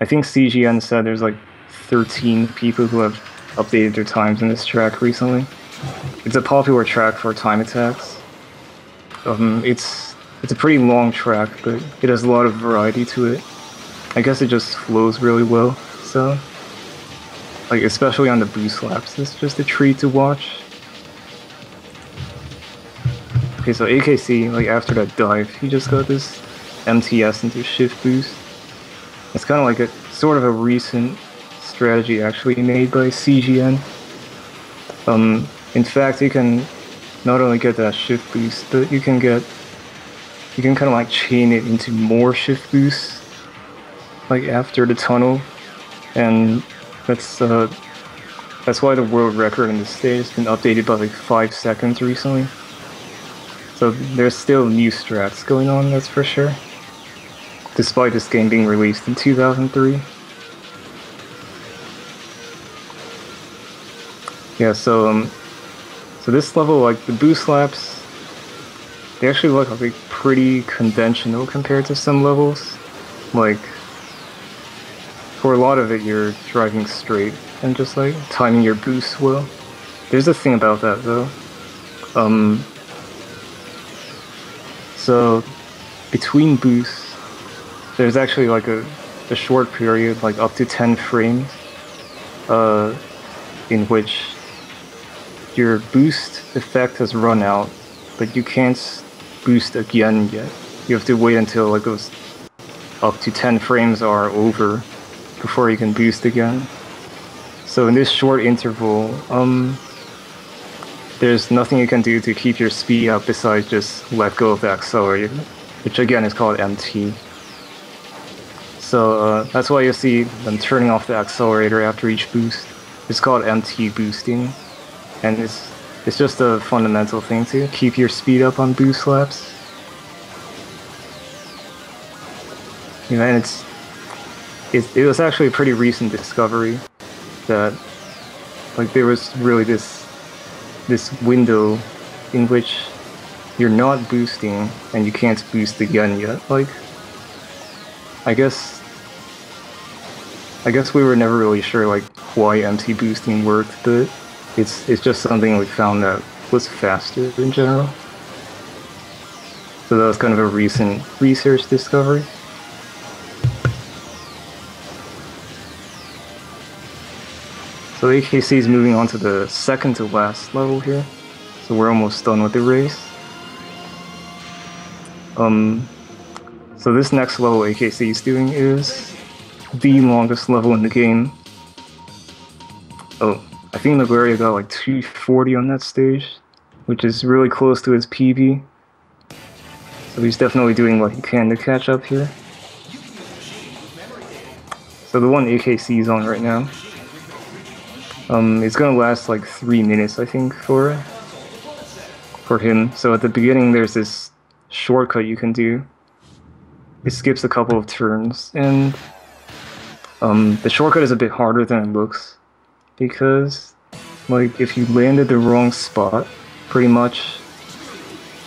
I think CGN said there's like 13 people who have updated their times in this track recently. It's a popular track for time attacks. Um, it's it's a pretty long track, but it has a lot of variety to it. I guess it just flows really well. So, like especially on the boost laps, it's just a treat to watch. Okay, so AKC, like after that dive, he just got this MTS into shift boost. It's kind of like a sort of a recent strategy actually made by CGN. Um, in fact, you can not only get that shift boost, but you can get you can kind of like chain it into more shift boosts like after the tunnel, and that's uh, that's why the world record in this stage has been updated by like five seconds recently. So there's still new strats going on, that's for sure. Despite this game being released in 2003. Yeah, so um, so this level, like the boost laps, they actually look like pretty conventional compared to some levels. Like for a lot of it, you're driving straight and just like timing your boost well. There's a thing about that though. Um, so between boosts, there's actually like a, a short period, like up to 10 frames, uh, in which your boost effect has run out, but you can't boost again yet. You have to wait until like those up to 10 frames are over before you can boost again. So in this short interval, um, there's nothing you can do to keep your speed up besides just let go of the accelerator, which again is called MT. So uh, that's why you see them turning off the accelerator after each boost. It's called MT boosting, and it's it's just a fundamental thing to keep your speed up on boost laps. You know, and it's it, it was actually a pretty recent discovery that like there was really this this window in which you're not boosting and you can't boost again yet. Like I guess I guess we were never really sure like why MT boosting worked, but it's it's just something we found that was faster in general. So that was kind of a recent research discovery. So AKC is moving on to the second to last level here. So we're almost done with the race. Um, so this next level AKC is doing is the longest level in the game. Oh, I think Naguaria got like 240 on that stage, which is really close to his PB. So he's definitely doing what he can to catch up here. So the one AKC is on right now um, it's gonna last like three minutes, I think, for for him. So at the beginning, there's this shortcut you can do. It skips a couple of turns, and um, the shortcut is a bit harder than it looks because, like, if you landed the wrong spot, pretty much,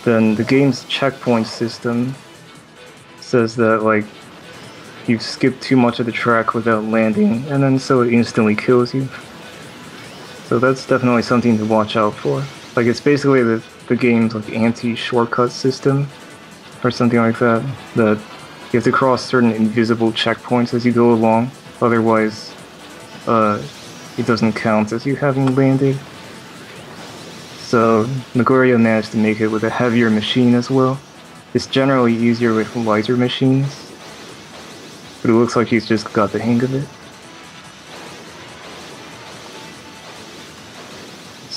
then the game's checkpoint system says that like you've skipped too much of the track without landing, and then so it instantly kills you. So that's definitely something to watch out for. Like it's basically the, the game's like anti-shortcut system or something like that. That you have to cross certain invisible checkpoints as you go along. Otherwise, uh, it doesn't count as you having landed. So Naguaria managed to make it with a heavier machine as well. It's generally easier with lighter machines, but it looks like he's just got the hang of it.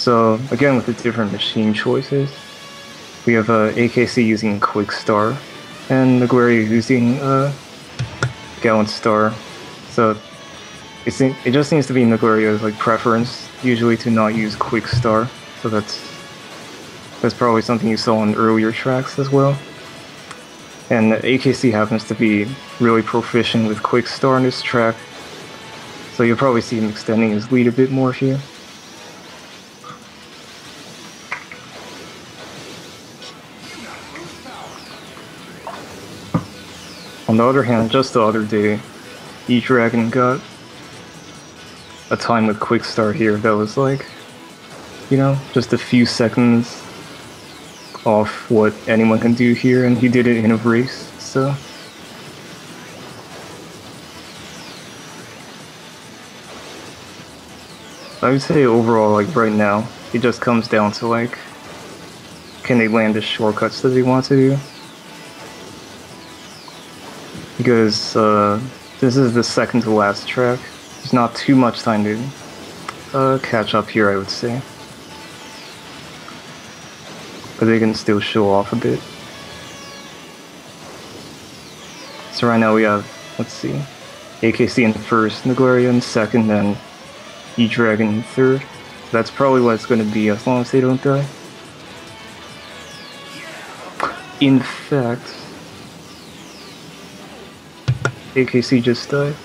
So again, with the different machine choices, we have uh, AKC using Quick Star, and Naguaria using uh, Gallant Star. So it, seems, it just seems to be Naguaria's like preference usually to not use Quick Star. So that's that's probably something you saw on earlier tracks as well. And AKC happens to be really proficient with Quick Star on this track, so you'll probably see him extending his lead a bit more here. On the other hand, just the other day, E-Dragon got a time with Quick Star here that was like, you know, just a few seconds off what anyone can do here, and he did it in a race, so. I would say overall, like right now, it just comes down to like, can they land the shortcuts that they want to do? Because uh, this is the second to last track. There's not too much time to uh, catch up here, I would say. But they can still show off a bit. So right now we have, let's see, AKC in first, Naguaria in second, and E-Dragon in third. That's probably what it's going to be as long as they don't die. In fact, AKC just died.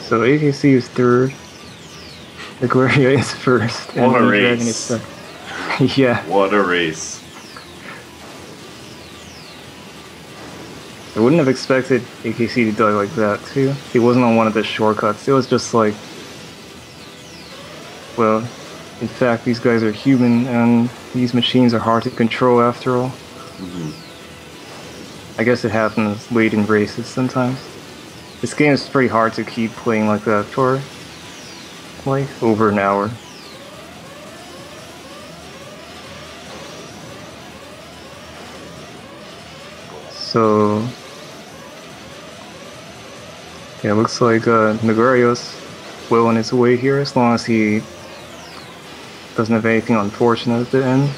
So AKC is third. Naguaria is first. What and E-Dragon is second. yeah. What a race. I wouldn't have expected AKC to die like that too. He wasn't on one of the shortcuts. It was just like well, in fact these guys are human and these machines are hard to control after all. Mm-hmm. I guess it happens late in races sometimes. This game is pretty hard to keep playing like that for like over an hour. So yeah, it looks like uh, well on his way here as long as he doesn't have anything unfortunate at the end.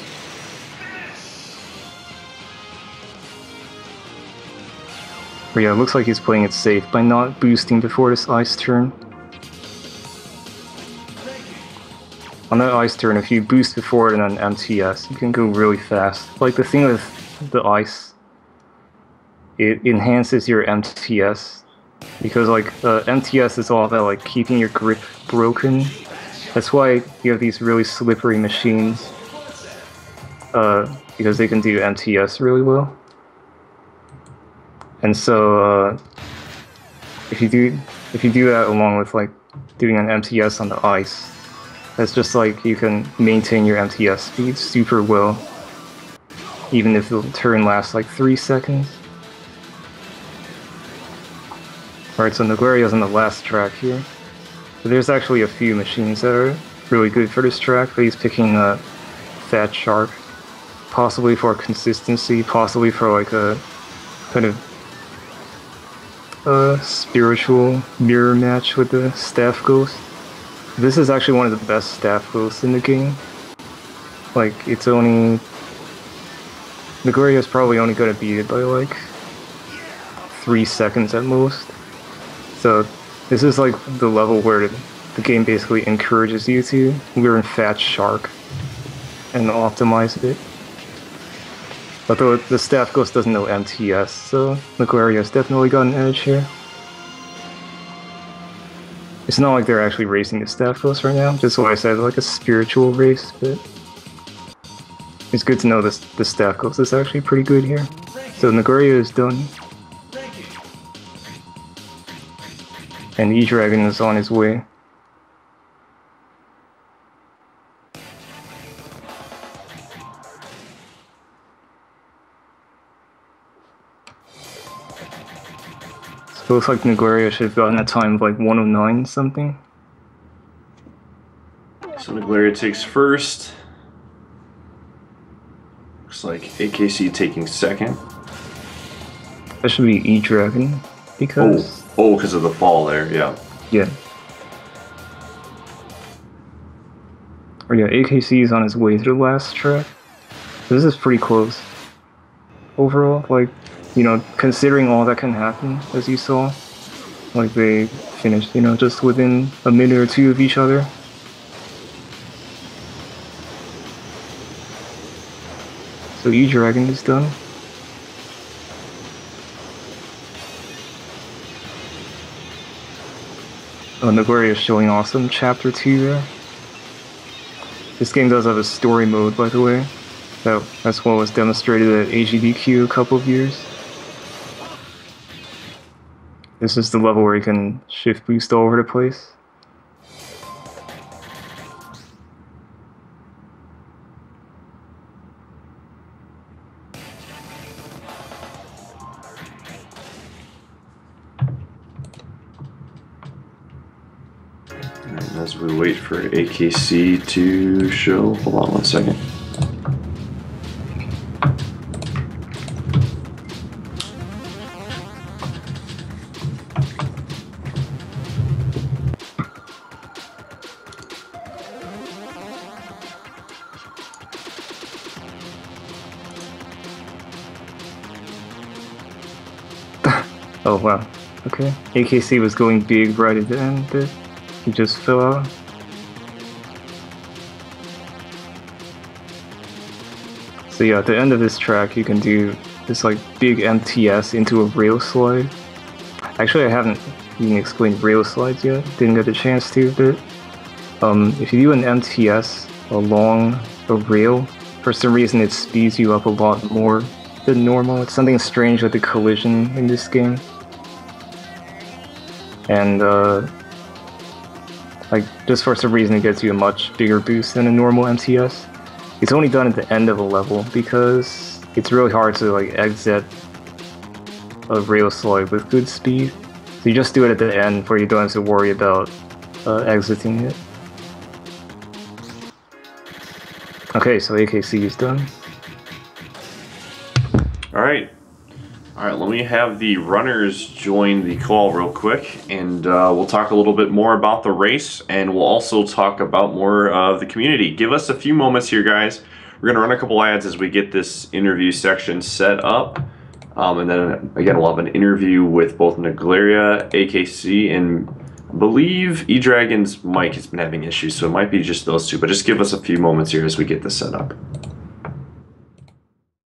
But yeah, looks like he's playing it safe by not boosting before this ice turn. On that ice turn, if you boost before it in an MTS, you can go really fast. Like the thing with the ice, it enhances your MTS because like uh, MTS is all about like keeping your grip broken. That's why you have these really slippery machines uh, because they can do MTS really well. And so uh, if you do if you do that along with like doing an MTS on the ice, that's just like you can maintain your MTS speed super well, even if the turn lasts like three seconds. Alright, so Naguaria's on the last track here. So there's actually a few machines that are really good for this track, but he's picking a Fat Shark. Possibly for consistency, possibly for like a kind of a spiritual mirror match with the Staff Ghost. This is actually one of the best Staff Ghosts in the game. Like, it's only... Naguaria is probably only gonna beat it by like three seconds at most. So this is like the level where the game basically encourages you to learn Fat Shark and optimize it. Although the staff ghost doesn't know MTS, so Naguaria's definitely got an edge here. It's not like they're actually racing the staff ghost right now, just what I said, like a spiritual race, but it's good to know this the staff ghost is actually pretty good here. So Naguaria is done. And E-Dragon is on his way. So it looks like Naguaria should have gotten a time of like 109 something. So Naguaria takes first. Looks like AKC taking second. That should be E Dragon because Oh, oh, because of the fall there. Yeah. yeah. Or yeah, AKC is on his way to the last track. This is pretty close. Overall, like, you know, considering all that can happen, as you saw, like they finished, you know, just within a minute or two of each other. So E Dragon is done. Oh, Naguaria is showing awesome chapter 2 there. This game does have a story mode, by the way. That, that's what was demonstrated at AGDQ a couple of years. This is the level where you can shift boost all over the place. As we wait for AKC to show, hold on one second. Okay. AKC was going big right at the end, but he just fell out. So yeah, at the end of this track, you can do this like big MTS into a rail slide. Actually, I haven't even explained rail slides yet. Didn't get the chance to, but um, if you do an MTS along a rail, for some reason it speeds you up a lot more than normal. It's something strange with the collision in this game. And uh, like just for some reason it gets you a much bigger boost than a normal MTS. It's only done at the end of a level because it's really hard to like exit a rail slide with good speed. So you just do it at the end where you don't have to worry about uh, exiting it. Okay, so AKC is done. All right. All right, let me have the runners join the call real quick, and uh, we'll talk a little bit more about the race, and we'll also talk about more of the community. Give us a few moments here, guys. We're going to run a couple ads as we get this interview section set up. Um, and then again, we'll have an interview with both Naguaria, AKC, and I believe E-Dragon's mic has been having issues, so it might be just those two. But just give us a few moments here as we get this set up.